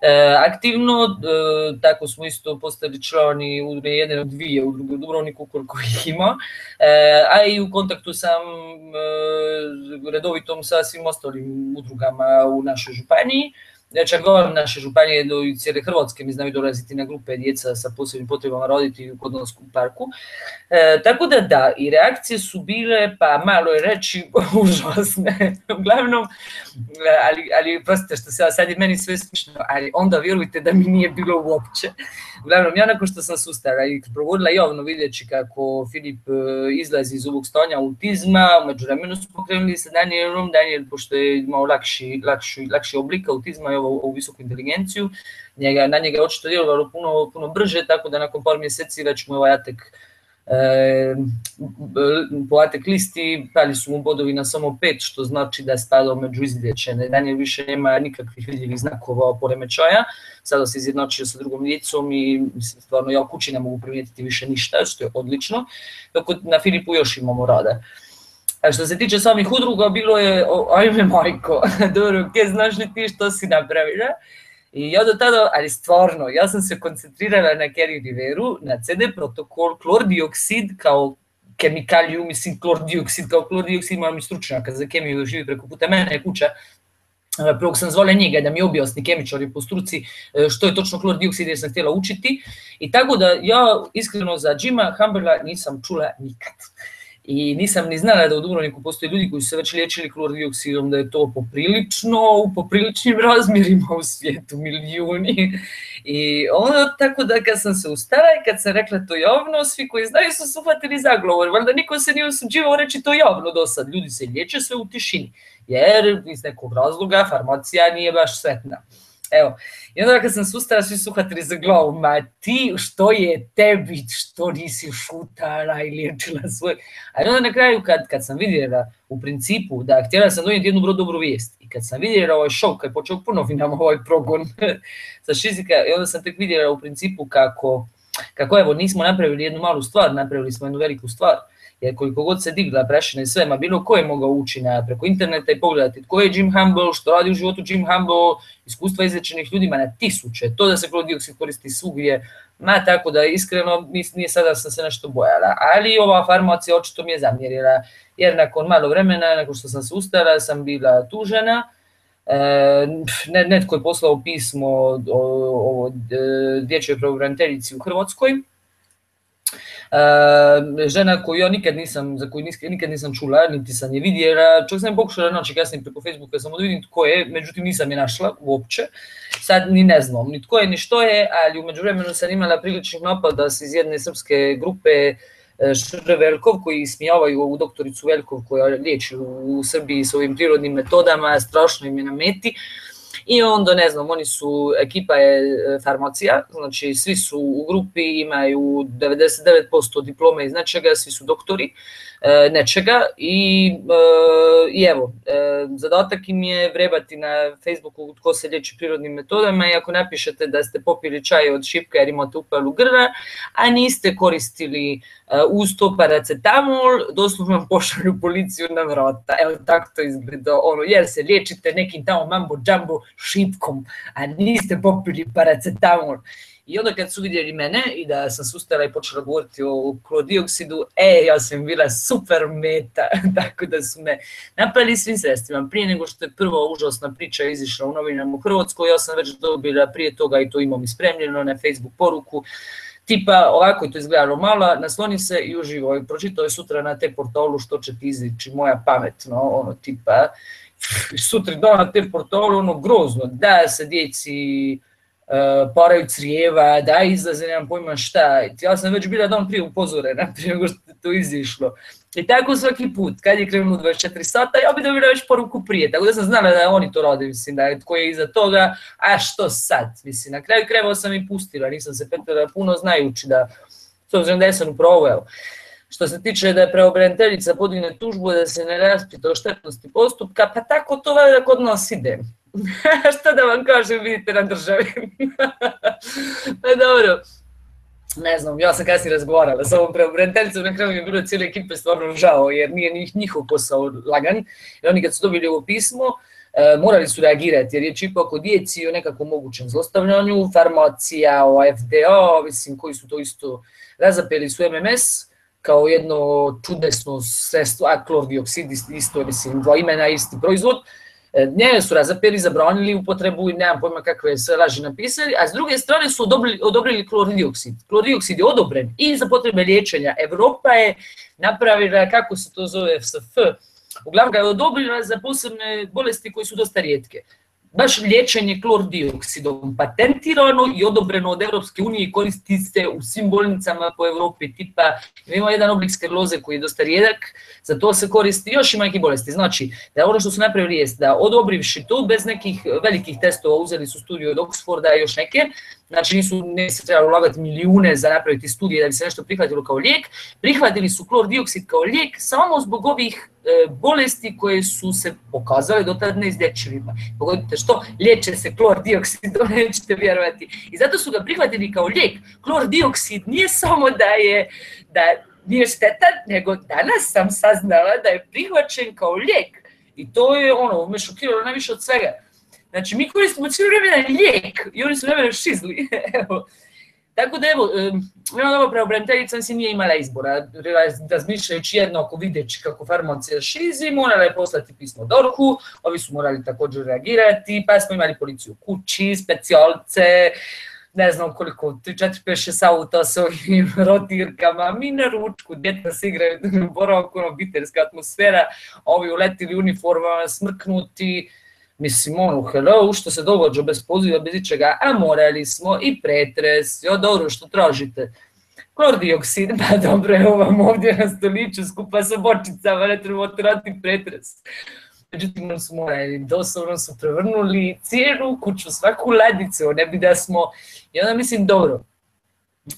E, aktivno, e, tako smo isto postali člani udruge jedne od dvije udruge u Dubrovniku koliko ih ima, e, a i u kontaktu sam redovitom sa svim ostalim udrugama u našoj županiji. Čak govorim naše županije do cijele Hrvatske mi znaju dolaziti na grupe djeca sa posebnim potrebama roditi u Kodonskom parku. E, tako da da, i reakcije su bile, pa malo je reći, (laughs) užasne. Uglavnom, ali, ali prostite što se sad je meni sve smišno, ali onda vjerujte da mi nije bilo uopće. Uglavnom, ja nakon što sam sustara i provodila javno vidjeći kako Filip e, izlazi iz ovog stanja autizma, umeđu vremenu smo pokrenuli sa Danielom, Daniel pošto je imao lakši, lakši, lakši oblik autizma i ovu, visoku inteligenciju, njega, na njega je očito djelovalo puno, puno brže, tako da nakon par mjeseci već mu je ovaj atek e, po atek listi pali su mu bodovi na samo pet, što znači da je spadao među izlječene. Daniel više nema nikakvih vidljivih znakova poremećaja, sada se izjednačio sa drugom djecom i stvarno ja u kući ne mogu primijetiti više ništa, što je odlično, dok na Filipu još imamo rada. A što se tiče samih udruga, bilo je, ajme majko, (laughs) dobro, kje znaš li ti što si napravila? I ja do tada, ali stvarno, ja sam se koncentrirala na Kerry Riveru, na CD protokol, klordioksid kao kemikaliju, mislim klordioksid kao klordioksid, imam i stručnjaka za kemiju živi preko puta mene kuća, Prvog sam zvala njega da mi objasni kemičari po struci e, što je točno klordioksid jer sam htjela učiti. I tako da ja iskreno za Jima Humberla nisam čula nikad. I nisam ni znala da u Dubrovniku postoje ljudi koji su se već liječili klordioksidom, da je to poprilično, u popriličnim (laughs) razmjerima u svijetu, milijuni. I onda tako da kad sam se ustala i kad sam rekla to javno, svi koji znaju su se uhvatili za glavu, valjda niko se nije osuđivao reći to javno do sad. Ljudi se liječe sve u tišini, jer iz nekog razloga farmacija nije baš sretna. Evo, i onda kad sam sustala, svi su uhvatili za glavu, ma ti, što je tebi, što nisi šutala i liječila svoj... A onda na kraju, kad, kad sam vidjela u principu da htjela sam donijeti jednu vrlo dobru vijest i kad sam vidjela ovaj šok, kad je počeo ponovi nam ovaj progon (laughs) sa šizika, i onda sam tek vidjela u principu kako, kako evo, nismo napravili jednu malu stvar, napravili smo jednu veliku stvar jer koliko god se digla prašina i sve, ma bilo ko je mogao ući na, preko interneta i pogledati tko je Jim Humble, što radi u životu Jim Humble, iskustva izrečenih ljudima na tisuće, to da se klorodioksid koristi svugdje, Ma tako da iskreno nije sada sam se nešto bojala, ali ova farmacija očito mi je zamjerila, jer nakon malo vremena, nakon što sam se ustala, sam bila tužena, e, netko je poslao pismo o, o, e, dječjoj pravobraniteljici u Hrvatskoj, Uh, žena koju ja nikad nisam, za koju nikad nisam čula, niti sam je vidjela, čak sam je pokušala naći kasnije preko Facebooka, samo da vidim tko je, međutim nisam je našla uopće, sad ni ne znam ni tko je ni što je, ali u međuvremenu sam imala priličnih napada iz jedne srpske grupe e, Šr Velkov koji smijavaju u doktoricu Velkov koja liječi u Srbiji s ovim prirodnim metodama, strašno im je na meti. I onda, ne znam, oni su, ekipa je e, farmacija, znači svi su u grupi, imaju 99% diplome iz nečega, svi su doktori nečega i, e, i evo, zadatak im je vrebati na Facebooku tko se liječi prirodnim metodama i ako napišete da ste popili čaj od šipka jer imate upalu grla, a niste koristili uz to paracetamol, doslovno (laughs) pošalju policiju na vrata. Evo tako to izgleda, ono, jer se liječite nekim tamo mambo džambo šipkom, a niste popili paracetamol. I onda kad su vidjeli mene i da sam sustala i počela govoriti o klodioksidu, e, ja sam bila super meta, (laughs) tako da su me napali svim sredstvima. Prije nego što je prva užasna priča izišla u novinama u Hrvatskoj, ja sam već dobila prije toga i to imam ispremljeno na Facebook poruku, tipa ovako je to izgledalo malo, nasloni se i uživo i pročitao je sutra na te portalu što će ti izići moja pamet, no, ono tipa sutra dan na te portalu, ono grozno, da se djeci uh, paraju crijeva, da izlaze, nemam pojma šta. Ja sam već bila dan prije upozorena, (laughs) prije nego što je to izišlo. I tako svaki put, kad je krenulo 24 sata, ja bi dobila već poruku prije, tako da sam znala da oni to rade, mislim, da je tko je iza toga, a što sad, mislim, na kraju kreva sam i pustila, nisam se petala puno znajući da, s obzirom da sam upravo, evo. Što se tiče da je preobraniteljica podigne tužbu da se ne raspita o štetnosti postupka, pa tako to valjda kod nas ide. (laughs) Šta da vam kažem, vidite na državi. (laughs) pa dobro, ne znam, ja sam kasnije razgovarala sa ovom preobraniteljicom, na kraju mi je bilo cijele ekipe stvarno žao, jer nije njihov posao lagan. Jer oni kad su dobili ovo pismo, e, morali su reagirati, jer je ipak o djeci o nekakvom mogućem zlostavljanju, farmacija, o FDA, mislim, koji su to isto razapeli su MMS, kao jedno čudesno sredstvo, a klordioksid isto, mislim, dva imena, isti proizvod, e, njene su razapeli, zabranili upotrebu i nemam pojma kakve se laži napisali, a s druge strane su odobrili, odobrili klordioksid. Klordioksid je odobren i za potrebe liječenja. Evropa je napravila, kako se to zove, FSF, uglavnom ga je odobrila za posebne bolesti koje su dosta rijetke baš liječenje klordioksidom patentirano i odobreno od Europske unije i koristi se u svim bolnicama po Europi tipa, ima jedan oblik skleroze koji je dosta rijedak, za to se koristi još ima nekih bolesti. Znači, da ono što su napravili jest da odobrivši to bez nekih velikih testova, uzeli su studiju od Oxforda i još neke, znači nisu, ne se trebalo ulagati milijune za napraviti studije da bi se nešto prihvatilo kao lijek, prihvatili su klordioksid kao lijek samo zbog ovih e, bolesti koje su se pokazale do tada neizlječivima. Pogodite što, liječe se klordioksidom, (laughs) nećete vjerovati. I zato su ga prihvatili kao lijek. Klordioksid nije samo da je, da nije štetan, nego danas sam saznala da je prihvaćen kao lijek. I to je ono, me šokiralo najviše od svega Znači, mi koristimo cijelo vremena lijek i oni su vremena šizli. (laughs) evo. Tako da evo, vrlo dobro preobraniteljica si nije imala izbora, razmišljajući jednako videći kako farmacija šizi, morala je poslati pismo Dorku, ovi su morali također reagirati, pa smo imali policiju kući, specijalce, ne znam koliko, 3, 4, 5, 6 auta sa ovim (laughs) rotirkama, mi na ručku, djeca se igraju, (laughs) boravak, ono, obiteljska atmosfera, ovi uletili uniformama, smrknuti, Mislim, ono, hello, što se događa bez poziva, bez ičega, a morali smo i pretres, jo, dobro, što tražite? Klordioksid, (laughs) pa dobro, evo vam ovdje na stoliću skupa sa bočicama, ne trebamo trati pretres. Međutim, su morali, doslovno su prevrnuli cijelu kuću, svaku ladicu, ne bi da smo, i onda mislim, dobro,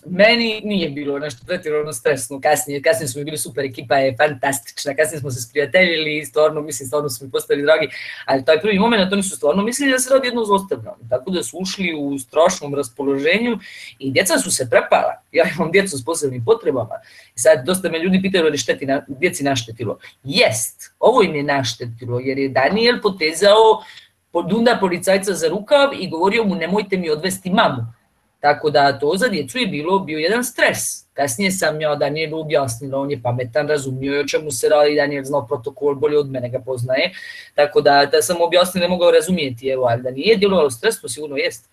meni nije bilo nešto pretjerano stresno. Kasnije, kasnije smo bili super, ekipa je fantastična, kasnije smo se sprijateljili i stvarno, mislim, stvarno smo mi postali dragi, ali taj prvi moment, oni su stvarno mislili da se radi jedno zlostavljanje, tako da su ušli u strašnom raspoloženju i djeca su se prepala, ja imam djecu s posebnim potrebama, i sad dosta me ljudi pitaju ali šteti na, djeci naštetilo. Jest, ovo im je naštetilo, jer je Daniel potezao podunda policajca za rukav i govorio mu nemojte mi odvesti mamu Tako da to za djecu je bilo bio jedan stres. Kasnije sam ja Danielu objasnila, on je pametan, razumio o čemu se radi, Daniel znao protokol, bolje od mene ga poznaje. Tako da, da sam objasnila, ne mogao razumijeti, evo, ali da nije djelovalo stres, to sigurno jest.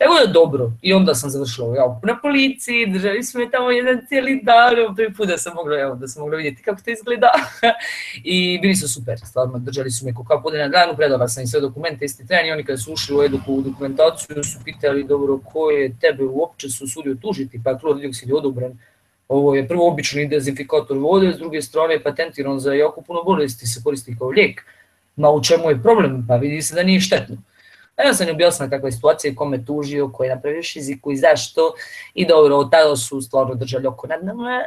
Tako da dobro, i onda sam završila ja, na policiji, držali smo je tamo jedan cijeli dan, prvi put da sam mogla, evo, da sam mogla vidjeti kako to izgleda. (laughs) I bili su super, stvarno, držali su me kako bude na danu, predala sam im sve dokumente, isti tren i oni kada su ušli u eduku dokumentaciju su pitali, dobro, ko je tebe uopće su sudio tužiti, pa klor dioksid je odobren. Ovo je prvo obični dezinfikator vode, s druge strane patentiran za jako puno bolesti, se koristi kao lijek. Ma u čemu je problem? Pa vidi se da nije štetno. Ja sam objasnila kakva je situacija, kome tužio, ko je napravio fiziku i zašto. I dobro, tada su stvarno držali oko nad nama.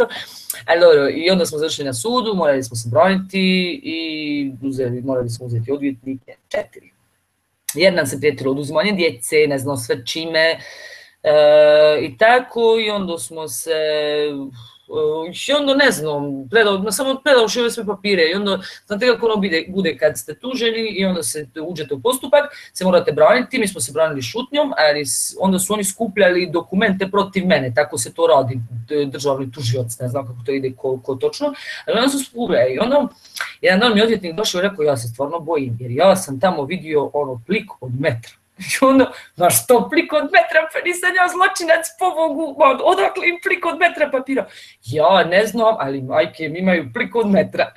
(laughs) Ali dobro, i onda smo završili na sudu, morali smo se broniti i uzeli, morali smo uzeti odvjetnike, četiri. Jer nam se prijetilo oduzimanje djece, ne znam sve čime. E, I tako, i onda smo se i onda ne znam, predao, samo predao šive sve papire i onda, znate kako ono bude, bude kad ste tuženi i onda se uđete u postupak, se morate braniti, mi smo se branili šutnjom, ali onda su oni skupljali dokumente protiv mene, tako se to radi, državni tužioc, ne znam kako to ide, ko, ko točno, ali onda su skupljali i onda jedan dan mi odvjetnik došao i rekao, ja se stvarno bojim, jer ja sam tamo vidio ono plik od metra i ono, znaš, to plik od metra, pa nisam ja zločinac, pobogu, odakle im plik od metra papira? Ja ne znam, ali majke mi imaju plik od metra.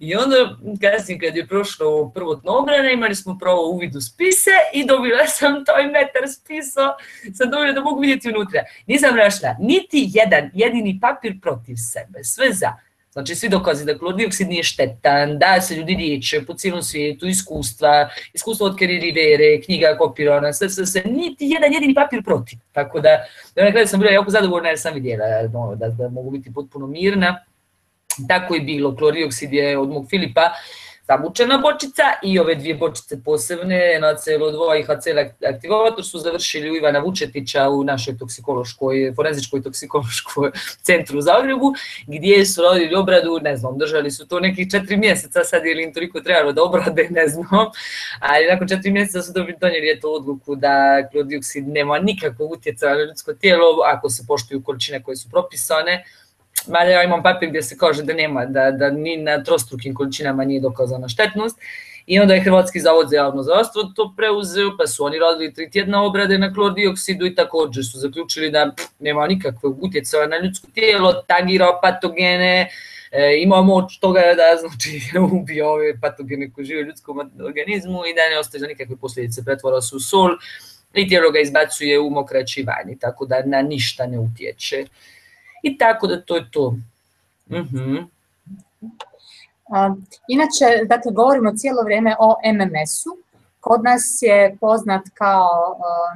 I onda, kasnije kad je prošlo prvotno obrane, imali smo pravo uvid u spise i dobila sam taj metar spisa, sam dobila da mogu vidjeti unutra. Nisam našla niti jedan jedini papir protiv sebe, sve za. Znači svi dokazi da klordioksid nije štetan, da se ljudi liječe po cijelom svijetu, iskustva, iskustva od Kerry Rivere, knjiga kopirana, sve, sve, sve, niti jedan jedini papir protiv. Tako da, da na kraju sam bila jako zadovoljna jer sam vidjela da, da mogu biti potpuno mirna. Tako je bilo, klordioksid je od mog Filipa, zabučena bočica i ove dvije bočice posebne, NaCl2 i HCl aktivator su završili u Ivana Vučetića u našoj toksikološkoj, forenzičkoj toksikološkoj centru u Zagrebu, gdje su radili obradu, ne znam, držali su to nekih četiri mjeseca, sad je li im toliko trebalo da obrade, ne znam, ali nakon četiri mjeseca su donijeli eto odluku da klodioksid nema nikakvog utjecaja na ljudsko tijelo ako se poštuju količine koje su propisane, mada ja imam papir gdje se kaže da nema, da, da ni na trostrukim količinama nije dokazana štetnost. I onda je Hrvatski zavod za javno zdravstvo to preuzeo, pa su oni radili tri tjedna obrade na klor dioksidu i također su zaključili da nema nikakvog utjecaja na ljudsko tijelo, tagira patogene, e, ima moć toga da znači (laughs) ubije ove patogene koji žive u ljudskom organizmu i da ne ostaje nikakve posljedice, pretvara se u sol i tijelo ga izbacuje u mokraći vanji, tako da na ništa ne utječe i tako da to je to. Mhm. inače, dakle, govorimo cijelo vrijeme o MMS-u. Kod nas je poznat kao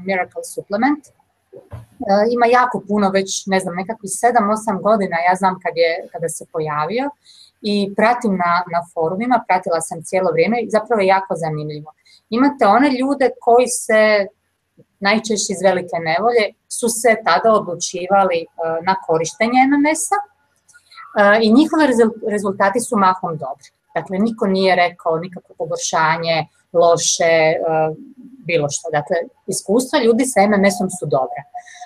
Miracle Supplement. ima jako puno, već ne znam, nekakvih 7-8 godina, ja znam kad je, kada se pojavio i pratim na, na forumima, pratila sam cijelo vrijeme i zapravo je jako zanimljivo. Imate one ljude koji se najčešće iz velike nevolje, su se tada odlučivali e, na korištenje MMS-a e, i njihove rezultati su mahom dobri. Dakle, niko nije rekao nikakvo pogoršanje, loše, e, bilo što. Dakle, iskustva ljudi sa MMS-om su dobra.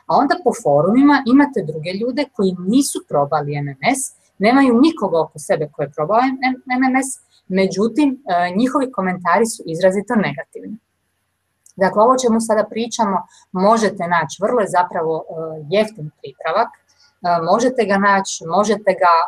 A onda po forumima imate druge ljude koji nisu probali MMS, nemaju nikoga oko sebe koji je probao MMS, međutim, njihovi komentari su izrazito negativni. Dakle, ovo čemu sada pričamo možete naći, vrlo je zapravo e, jeftin pripravak, e, možete ga naći, možete ga e,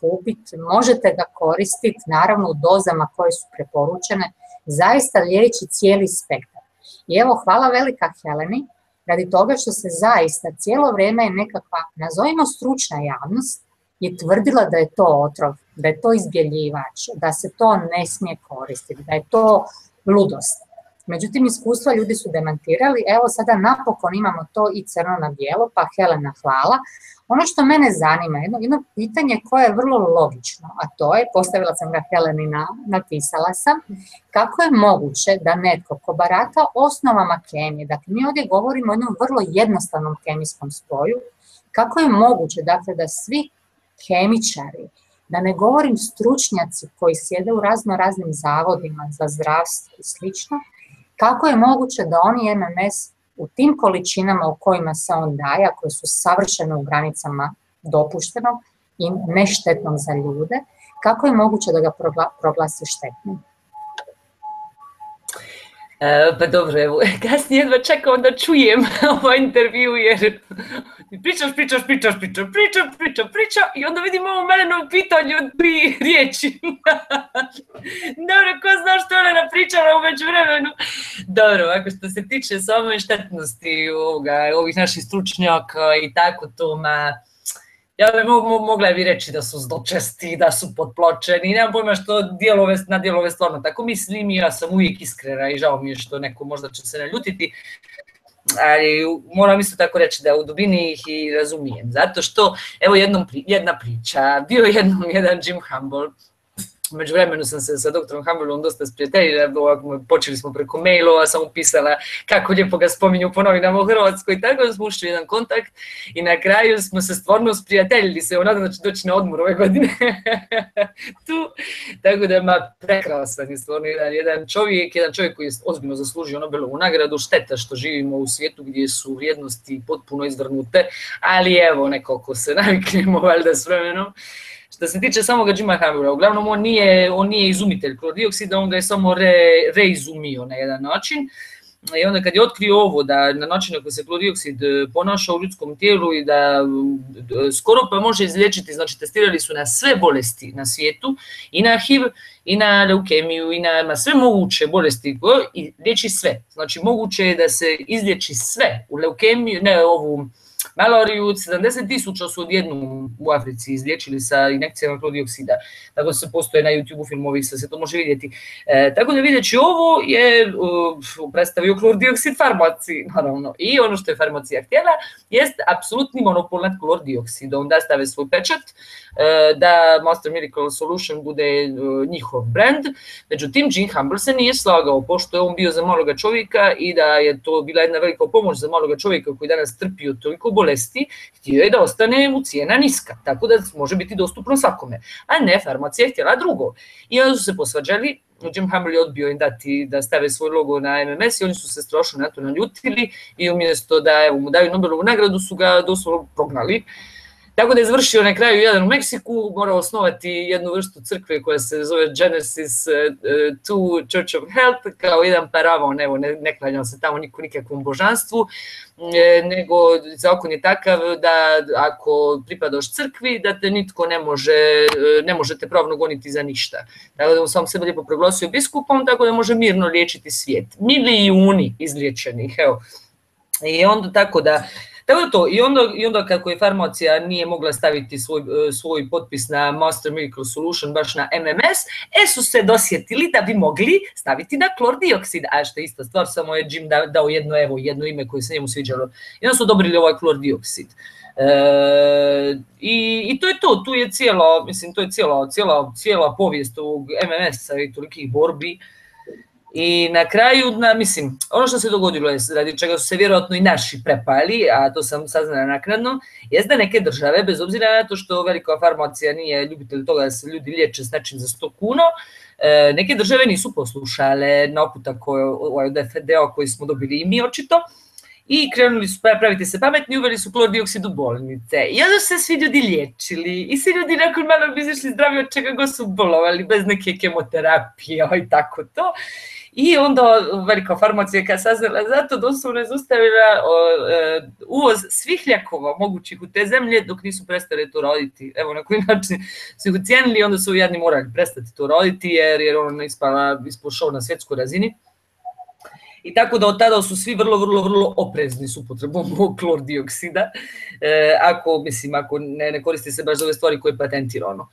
kupiti, možete ga koristiti, naravno u dozama koje su preporučene, zaista liječi cijeli spektar. I evo, hvala velika Heleni, radi toga što se zaista cijelo vrijeme je nekakva, nazovimo stručna javnost, je tvrdila da je to otrov, da je to izbjeljivač, da se to ne smije koristiti, da je to ludost. Međutim, iskustva ljudi su demantirali, evo sada napokon imamo to i crno na bijelo, pa Helena hvala. Ono što mene zanima, jedno, jedno pitanje koje je vrlo logično, a to je, postavila sam ga Heleni, na, napisala sam, kako je moguće da netko ko barata osnovama kemije, dakle mi ovdje govorimo o jednom vrlo jednostavnom kemijskom spoju, kako je moguće dakle, da svi kemičari, da ne govorim stručnjaci koji sjede u razno raznim zavodima za zdravstvo i slično, kako je moguće da oni MMS u tim količinama u kojima se on daje, a koje su savršeno u granicama dopuštenog i neštetnog za ljude, kako je moguće da ga proglasi štetnim? E, pa dobro, evo, (laughs) kasnije jedva čekam da čujem (laughs) ovaj intervju jer (laughs) pričaš, pričaš, pričaš, pričaš, pričaš, pričaš, pričaš i onda vidim ovo meleno pitanje od tri riječi. dobro, ko zna što ona napričala umeđu vremenu. Dobro, ako što se tiče same štetnosti ovoga, ovih naših stručnjaka i tako to, ma, ja bi mogla bi reći da su zločesti, da su potpločeni, nemam pojma što dijelove, na dijelove stvarno tako mislim i ja sam uvijek iskrena i žao mi je što neko možda će se naljutiti, ali moram isto tako reći da u dubini ih i razumijem, zato što, evo jednom, jedna priča, bio jednom jedan Jim Humble, Među vremenu sam se sa doktorom Hamilom dosta sprijateljila, počeli smo preko mailova, sam upisala kako lijepo ga spominju po novinama u Hrvatskoj, tako da smo ušli jedan kontakt i na kraju smo se stvarno sprijateljili se, nadam da će doći na odmor ove godine (laughs) tu, tako da ma prekrasan je stvarno jedan, jedan čovjek, jedan čovjek koji je ozbiljno zaslužio Nobelovu nagradu, šteta što živimo u svijetu gdje su vrijednosti potpuno izvrnute, ali evo nekako se naviknemo valjda s vremenom. Što se tiče samoga Jima Hamera, uglavnom on nije, on nije izumitelj klordioksida, on ga je samo re, reizumio na jedan način. I onda kad je otkrio ovo, da na način na se klordioksid e, ponaša u ljudskom tijelu i da e, skoro pa može izliječiti, znači testirali su na sve bolesti na svijetu, i na HIV, i na leukemiju, i na, na sve moguće bolesti, i liječi sve. Znači moguće je da se izliječi sve, u leukemiju, ne ovu, Malariju 70 tisuća su odjednom u Africi izliječili sa injekcijama klodioksida. Tako se postoje na YouTube filmovi, se to može vidjeti. E, tako da vidjeći ovo je uh, predstavio klordioksid farmaciji, naravno. I ono što je farmacija htjela jest apsolutni monopol nad klordioksidom, da stave svoj pečat, e, da Master Miracle Solution bude uh, njihov brand. Međutim, Jim Humble se nije slagao, pošto je on bio za maloga čovjeka i da je to bila jedna velika pomoć za maloga čovjeka koji danas trpi od toliko bolesti, htio je da ostane mu cijena niska, tako da može biti dostupno svakome. A ne, farmacija je htjela drugo. I onda su se posvađali, Jim Hammer je odbio im dati da stave svoj logo na MMS i oni su se strašno na to naljutili i umjesto da evo, mu daju Nobelovu nagradu su ga doslovno prognali. Tako da je završio na kraju jedan u Meksiku, morao osnovati jednu vrstu crkve koja se zove Genesis uh, Church of Health, kao jedan paravon, evo ne, ne klanjao se tamo niko nikakvom božanstvu, e, nego zakon je takav da ako pripadaš crkvi, da te nitko ne može, e, ne možete pravno goniti za ništa. Tako da sam sebe lijepo proglasio biskupom, tako da može mirno liječiti svijet. Milijuni izliječenih, evo. I onda tako da, tako da to, i onda, i onda kako je farmacija nije mogla staviti svoj, e, svoj potpis na Master Miracle Solution, baš na MMS, e su se dosjetili da bi mogli staviti na klordioksid, a što je ista stvar, samo je Jim dao jedno, evo, jedno ime koje se njemu sviđalo. I onda su odobrili ovaj klordioksid. E, i, I to je to, tu je cijela, mislim, to je cijela, cijela, cijela povijest ovog MMS-a i tolikih borbi. I na kraju, na, mislim, ono što se dogodilo radi čega su se vjerojatno i naši prepali, a to sam saznala naknadno, je da neke države, bez obzira na to što velika farmacija nije ljubitelj toga da se ljudi liječe s nečim za 100 kuno, e, neke države nisu poslušale na oputak ovaj od FDO koji smo dobili i mi očito, i krenuli su praviti se pametni, uveli su klordioksid u bolnice. I onda su se svi ljudi liječili i svi ljudi nakon malo bi izašli zdravi od čega go su bolovali, bez neke kemoterapije (laughs) i tako to. I onda velika farmacija kad saznala zato doslovno je zustavila e, uvoz svih ljekova mogućih u te zemlje dok nisu prestali to roditi. Evo na koji način su ih ucijenili onda su jadni morali prestati to roditi jer, jer ono ispala ispod na svjetskoj razini. I tako da od tada su svi vrlo, vrlo, vrlo oprezni s upotrebom (laughs) klordioksida, e, ako, mislim, ako ne, ne koristi se baš za ove stvari koje je patentirano.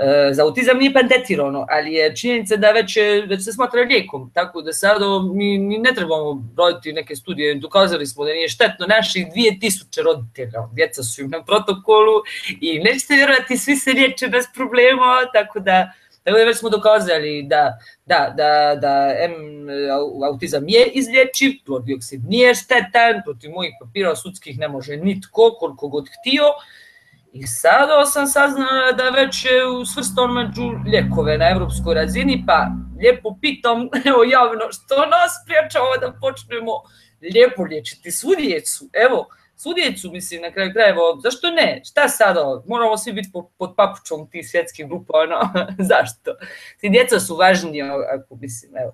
E, za autizam nije patentirano, ali je činjenica da već, već se smatra lijekom, tako da sada mi, mi ne trebamo roditi neke studije, dokazali smo da nije štetno, naših 2000 roditelja, djeca su im na protokolu i nećete vjerovati, svi se liječe bez problema, tako da Evo već smo dokazali da, da, da, da M, autizam je izlječiv, klordioksid nije štetan, protiv mojih papira sudskih ne može nitko koliko god htio, I sada sam saznala da već je svrstan među ljekove na evropskoj razini, pa lijepo pitam, (laughs) evo javno, što nas priječava da počnemo lijepo liječiti svu djecu. Evo, svu djecu, mislim, na kraju krajeva, zašto ne? Šta sada? Moramo svi biti pod, papučom tih svjetskih grupa, ono, (laughs) zašto? Ti djeca su važnije, ako mislim, evo.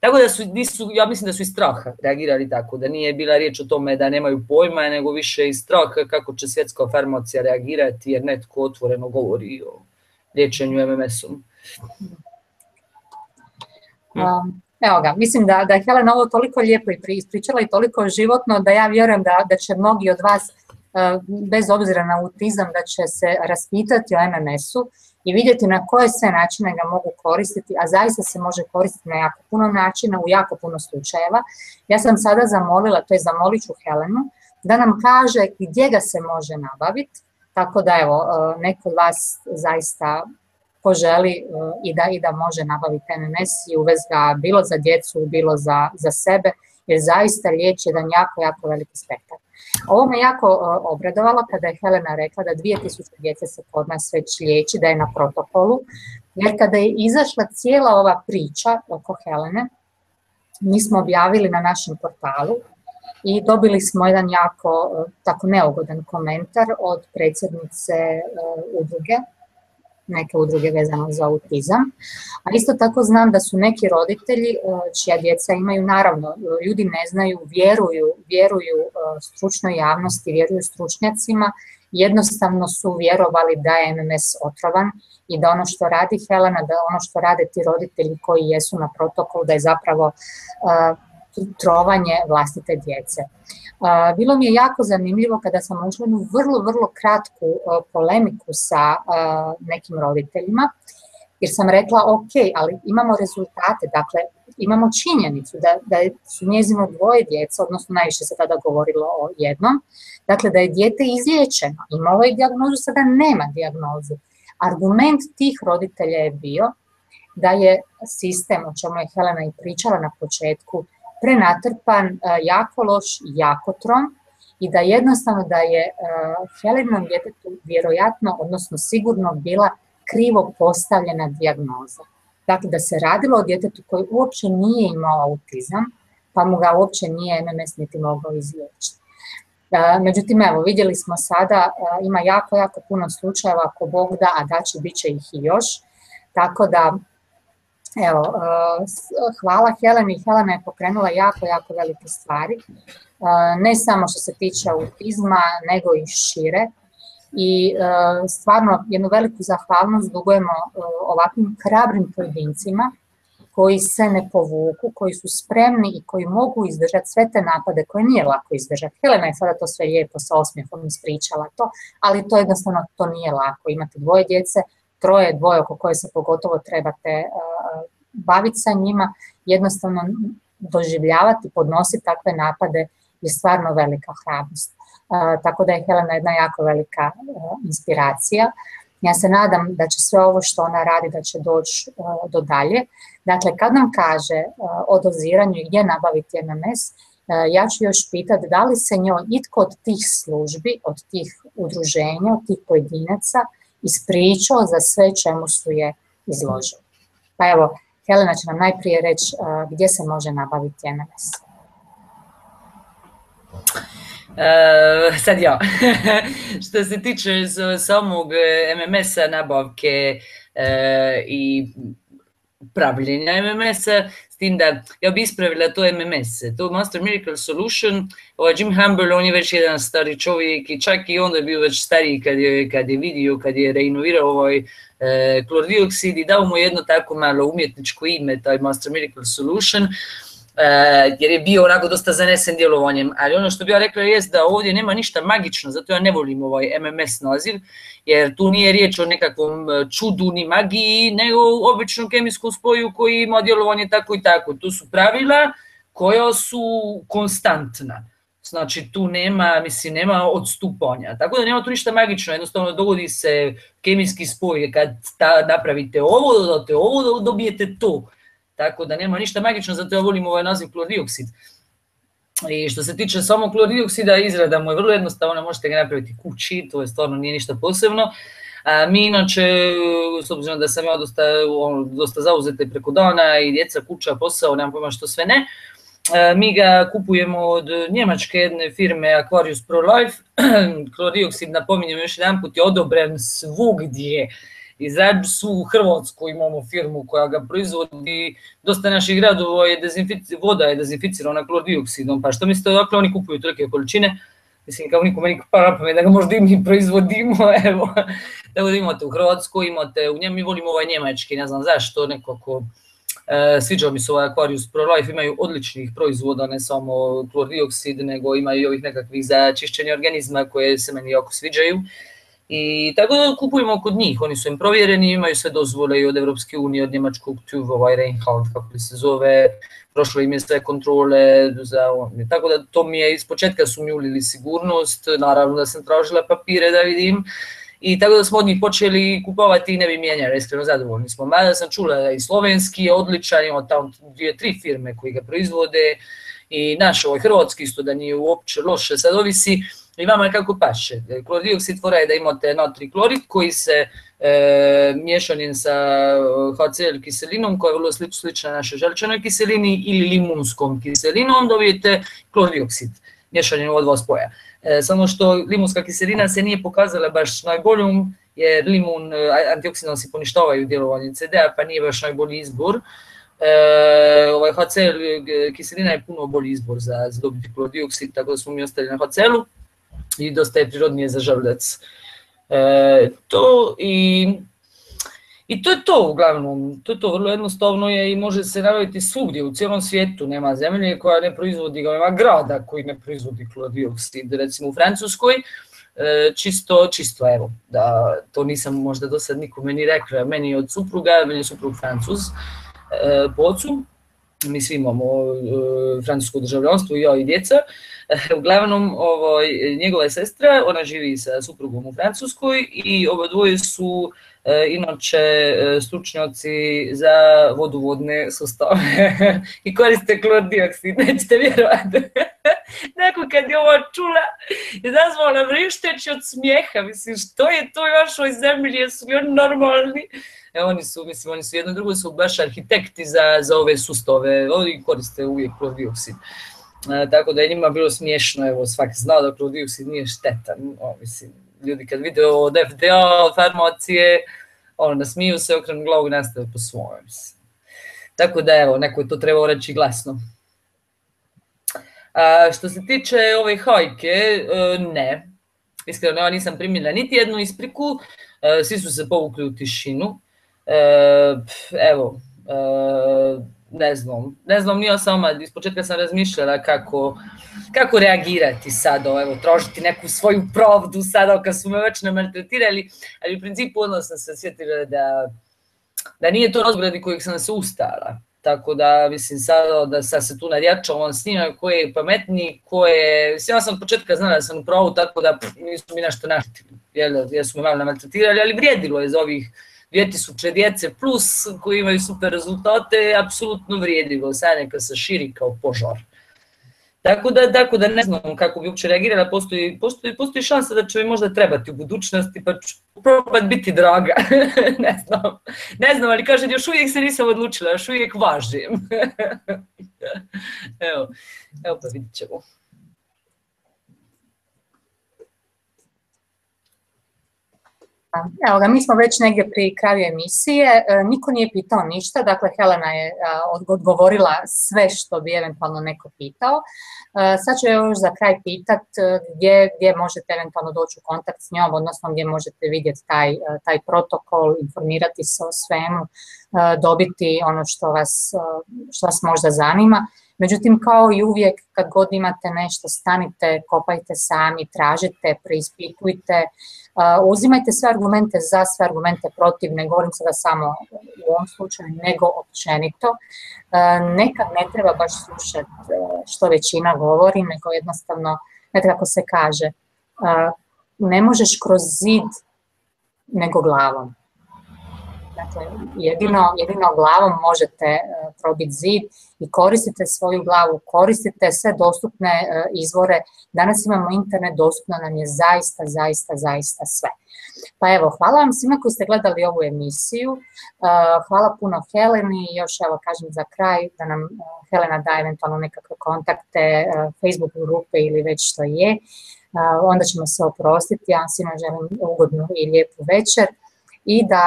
Tako da su, nisu, ja mislim da su iz straha reagirali tako, da nije bila riječ o tome da nemaju pojma, nego više iz straha kako će svjetska farmacija reagirati jer netko otvoreno govori o liječenju MMS-om. Um, evo ga, mislim da, da je Helena ovo toliko lijepo ispričala i toliko životno da ja vjerujem da, da će mnogi od vas, uh, bez obzira na autizam, da će se raspitati o MMS-u i vidjeti na koje sve načine ga mogu koristiti, a zaista se može koristiti na jako puno načina, u jako puno slučajeva. Ja sam sada zamolila, to je zamolit ću Helenu, da nam kaže gdje ga se može nabaviti, tako da evo, uh, neko od vas zaista poželi uh, i da, i da može nabaviti MMS i uvez ga bilo za djecu, bilo za, za sebe, jer zaista liječi jedan jako, jako veliki spektar. Ovo me jako obradovalo kada je Helena rekla da 2000 djece se kod nas već liječi, da je na protokolu, jer kada je izašla cijela ova priča oko Helene, mi smo objavili na našem portalu i dobili smo jedan jako tako neugodan komentar od predsjednice udruge neke udruge vezano za autizam. A isto tako znam da su neki roditelji e, čija djeca imaju, naravno, ljudi ne znaju, vjeruju, vjeruju e, stručnoj javnosti, vjeruju stručnjacima, jednostavno su vjerovali da je MMS otrovan i da ono što radi Helena, da ono što rade ti roditelji koji jesu na protokolu, da je zapravo trovanje vlastite djece. Bilo mi je jako zanimljivo kada sam ušla u vrlo, vrlo kratku polemiku sa nekim roditeljima, jer sam rekla ok, ali imamo rezultate, dakle imamo činjenicu da, da su njezino dvoje djeca, odnosno najviše se tada govorilo o jednom, dakle da je dijete izliječeno, imalo je dijagnozu, sada nema dijagnozu. Argument tih roditelja je bio da je sistem, o čemu je Helena i pričala na početku, prenatrpan, e, jako loš, jako trom i da jednostavno da je e, Helenom djetetu vjerojatno, odnosno sigurno bila krivo postavljena dijagnoza. Dakle, da se radilo o djetetu koji uopće nije imao autizam, pa mu ga uopće nije MMS niti mogao izliječiti. E, međutim, evo, vidjeli smo sada, ima jako, jako puno slučajeva, ako Bog da, a da će, bit će ih i još. Tako da, Evo, uh, hvala Heleni. Helena je pokrenula jako, jako velike stvari. Uh, ne samo što se tiče autizma, nego i šire. I uh, stvarno jednu veliku zahvalnost dugujemo ovakvim hrabrim pojedincima koji se ne povuku, koji su spremni i koji mogu izdržati sve te napade koje nije lako izdržati. Helena je sada to sve lijepo sa osmijehom ispričala to, ali to jednostavno to nije lako. Imate dvoje djece, troje, dvoje oko koje se pogotovo trebate baviti sa njima, jednostavno doživljavati, podnositi takve napade je stvarno velika hrabrost. Tako da je Helena jedna jako velika inspiracija. Ja se nadam da će sve ovo što ona radi da će doći do dalje. Dakle, kad nam kaže o doziranju i gdje nabaviti MMS, ja ću još pitati da li se njoj itko od tih službi, od tih udruženja, od tih pojedinaca ispričao za sve čemu su je izložili. Pa evo, Helena će nam najprije reći gdje se može nabaviti MMS. Uh, sad ja, (laughs) što se tiče samog MMS-a, nabavke uh, i pravljenja MMS-a, s tim da ja bi ispravila to MMS, to Master Miracle Solution, ovaj Jim Humble, on je već jedan stari čovjek i čak i onda je bio već stariji kad je, kad je vidio, kad je reinovirao ovaj e, klordioksid i dao mu jedno tako malo umjetničko ime, taj Master Miracle Solution, jer je bio onako dosta zanesen djelovanjem. Ali ono što bi ja rekla je da ovdje nema ništa magično, zato ja ne volim ovaj MMS naziv, jer tu nije riječ o nekakvom e, čudu ni magiji, nego običnom kemijskom spoju koji ima djelovanje tako i tako. Tu su pravila koja su konstantna. Znači tu nema, mislim, nema odstupanja. Tako da nema tu ništa magično, jednostavno dogodi se kemijski spoj, kad ta, napravite ovo, dodate ovo, dobijete to. Tako da nema ništa magično, zato ja volim ovaj naziv klordioksid. I što se tiče samog klordioksida, izrada mu je vrlo jednostavna, možete ga napraviti kući, to je stvarno nije ništa posebno. Mi inače, s obzirom da sam ja dosta, dosta zauzeta preko dana i djeca, kuća, posao, nemam pojma što sve ne, mi ga kupujemo od njemačke jedne firme Aquarius Pro Life. (clears throat) Klordioksid, napominjem još jedan put, je odobren svugdje. I znači su u Hrvatsku imamo firmu koja ga proizvodi, dosta naših gradova je voda je dezinficirana klordioksidom, pa što mislite, dakle oni kupuju tolike količine, mislim kao niko meni para da ga možda i mi proizvodimo, (laughs) evo, tako da imate u Hrvatskoj, imate u njemu, mi volimo ovaj njemački, ne znam zašto, nekako, E, sviđa mi se ovaj Aquarius Pro Life, imaju odličnih proizvoda, ne samo klordioksid, nego imaju i ovih nekakvih za čišćenje organizma koje se meni jako sviđaju. I tako da kupujemo kod njih, oni su im provjereni, imaju sve dozvole i od Evropske unije, od njemačkog TÜV, ovaj Reinhold, kako li se zove, prošlo im je sve kontrole, za, tako da to mi je, iz početka su mi ulili sigurnost, naravno da sam tražila papire da vidim, i tako da smo od njih počeli kupovati i ne bi mijenjali, iskreno zadovoljni smo. Mada sam čula da i slovenski je odličan, imamo tamo dvije, tri firme koji ga proizvode. I naš ovaj hrvatski isto da nije uopće loše, sad ovisi i vama kako paše. Je da imate natri klorid koji se e, miješanjem sa HCl kiselinom koja je vrlo slična našoj želčanoj kiselini ili limunskom kiselinom dobijete klordioksid miješanjem od dva spoja. E, samo što limunska kiselina se nije pokazala baš najboljom, jer limun, e, antioksidan si poništavaju djelovanje CD-a, pa nije baš najbolji izbor. E, ovaj HCl kiselina je puno bolji izbor za, za dobiti klordioksid, tako da smo mi ostali na HCl-u i dosta je prirodnije za želudac. E, to i i to je to uglavnom, to je to vrlo jednostavno je i može se nabaviti svugdje u cijelom svijetu, nema zemlje koja ne proizvodi ga, nema grada koji ne proizvodi klordioksid, recimo u Francuskoj, e, čisto, čisto evo, da to nisam možda do sad nikome ni rekla, meni od supruga, meni je suprug Francuz e, po ocu, mi svi imamo e, francusko državljanstvo, ja i djeca, (laughs) uglavnom ovaj, njegova je sestra, ona živi sa suprugom u Francuskoj i oba dvoje su E, inače e, stručnjaci za vodovodne sustave (laughs) i koriste klordioksid, (laughs) nećete vjerovati. Neko kad je ovo čula, izazvala vrišteći od smijeha, mislim što je to još zemlji, jesu li oni normalni? E, oni su, mislim, oni su jedno drugo su baš arhitekti za, za ove sustave, oni koriste uvijek klordioksid. E, tako da je njima bilo smiješno, evo svaki zna da klordioksid nije štetan, o, mislim, ljudi kad vide od FDA, farmacije, ono, nasmiju se, okrenu glavu i nastave po svojem. Tako da evo, neko je to trebao reći glasno. A, što se tiče ove hajke, e, ne. Iskreno, ja nisam primila niti jednu ispriku, e, svi su se povukli u tišinu. Evo, ne znam, ne znam, nije sama, iz početka sam razmišljala kako, kako reagirati sad, evo, trošiti neku svoju pravdu sada kad su me već maltretirali, ali u principu onda sam se sjetila da, da nije to razgled kojeg sam se ustala. Tako da, mislim, sada da sad se tu nadjačavam s njima ko je pametniji, ko je... Mislim, ja sam od početka znala da sam u pravu, tako da pff, nisu mi nešto našli, jel, jer su me malo maltretirali, ali vrijedilo je za ovih 2000 djece plus koji imaju super rezultate, apsolutno vrijedljivo, sad neka se širi kao požar. Tako da, tako da ne znam kako bi uopće reagirala, postoji, postoji, postoji šansa da će mi možda trebati u budućnosti, pa ću probati biti draga, (laughs) ne znam, ne znam, ali kažem, još uvijek se nisam odlučila, još uvijek važim. (laughs) evo, evo pa vidit ćemo. Evo ga, mi smo već negdje pri kraju emisije, e, niko nije pitao ništa, dakle Helena je odgovorila sve što bi eventualno neko pitao. E, sad ću još za kraj pitat e, gdje, gdje možete eventualno doći u kontakt s njom, odnosno gdje možete vidjeti taj, taj protokol, informirati se o svemu, dobiti ono što vas, što vas možda zanima. Međutim, kao i uvijek, kad god imate nešto, stanite, kopajte sami, tražite, preispitujte, uzimajte sve argumente za, sve argumente protiv, ne govorim sada samo u ovom slučaju, nego općenito. Nekad ne treba baš slušati što većina govori, nego jednostavno, ne kako se kaže, ne možeš kroz zid nego glavom. Dakle, jedino, jedino glavom možete probiti zid i koristite svoju glavu, koristite sve dostupne e, izvore. Danas imamo internet, dostupno nam je zaista, zaista, zaista sve. Pa evo, hvala vam svima koji ste gledali ovu emisiju. Hvala puno Heleni i još evo kažem za kraj da nam Helena da eventualno nekakve kontakte, Facebook grupe ili već što je. Onda ćemo se oprostiti. Ja vam svima želim ugodnu i lijepu večer i da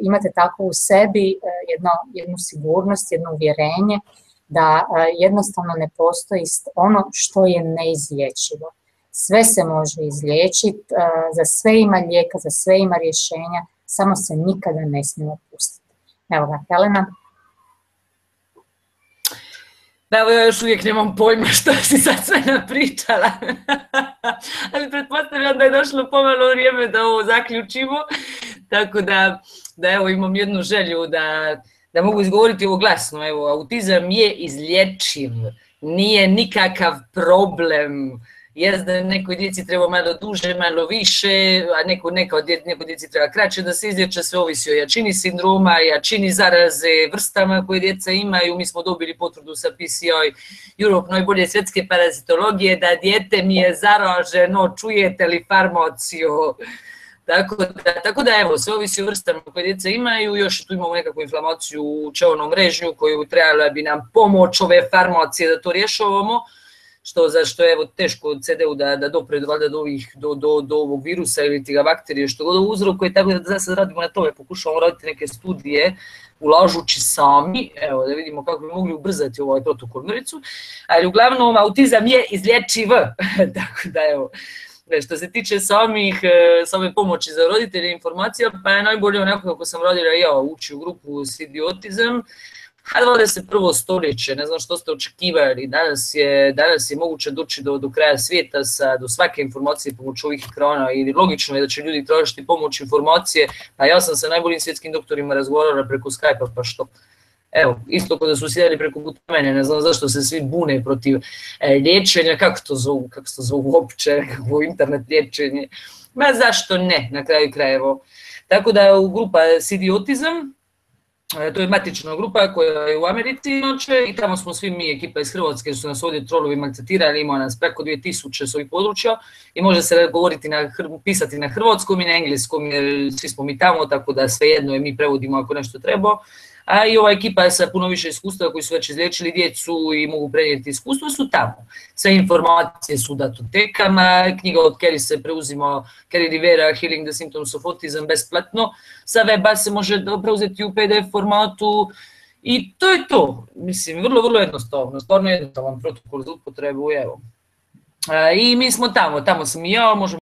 imate tako u sebi jedno, jednu sigurnost, jedno uvjerenje da jednostavno ne postoji ono što je neizlječivo. Sve se može izliječiti, za sve ima lijeka, za sve ima rješenja, samo se nikada ne smijemo pustiti. Evo ga, Helena. Da, evo ja još uvijek nemam pojma što si sad sve napričala, (laughs) ali pretpostavljam da je došlo pomalo vrijeme da ovo zaključimo, tako da, da evo imam jednu želju da, da mogu izgovoriti ovo glasno, evo, autizam je izlječiv, nije nikakav problem, jest da nekoj djeci treba malo duže, malo više, a neko, neka od nekoj djeci treba kraće da se izlječe, sve ovisi o jačini sindroma, jačini zaraze, vrstama koje djeca imaju. Mi smo dobili potvrdu sa PCI Europe najbolje svjetske parazitologije da dijete mi je zaraženo, čujete li farmaciju, tako da, tako da evo, sve ovisi o vrstama koje djeca imaju, još tu imamo nekakvu inflamaciju u čeonom mrežnju koju trebala bi nam pomoć ove farmacije da to rješavamo što za što je evo teško od CD-u da, da dopre do, do, do, ovog virusa ili tiga bakterije, što god uzrokuje, tako da sad radimo na tome, pokušavamo raditi neke studije, ulažući sami, evo da vidimo kako bi mogli ubrzati ovaj protokol mricu, ali uglavnom autizam je izlječiv, (laughs) tako da evo, što se tiče samih, e, same pomoći za roditelje informacija, pa je najbolje onako kako sam rodila ja ući u grupu s idiotizam, Hajde se prvo stoljeće, ne znam što ste očekivali, danas je, danas je moguće doći do, do kraja svijeta sa, do svake informacije pomoću ovih ekrana i logično je da će ljudi tražiti pomoć informacije, a ja sam sa najboljim svjetskim doktorima razgovarala preko Skype-a, pa što? Evo, isto kada su sjedali preko puta mene, ne znam zašto se svi bune protiv e, liječenja, kako to zovu, kako to zovu uopće, kako internet liječenje, ma zašto ne, na kraju krajeva. Tako da u grupa Autism, E, to je matična grupa koja je u Americi inače i tamo smo svi mi ekipa iz Hrvatske su nas ovdje trolovi maltretirali, ima nas preko 2000 s ovih područja i može se govoriti na, pisati na hrvatskom i na engleskom jer svi smo mi tamo tako da svejedno je mi prevodimo ako nešto treba a i ova ekipa sa puno više iskustva koji su već izliječili djecu i mogu prenijeti iskustvo su tamo. Sve informacije su u datotekama, knjiga od Kerry se preuzima, Kerry Rivera, Healing the Symptoms of Autism, besplatno. Sa weba se može preuzeti u PDF formatu i to je to. Mislim, vrlo, vrlo jednostavno, stvarno jednostavan protokol za upotrebu, evo. I mi smo tamo, tamo sam i ja, možemo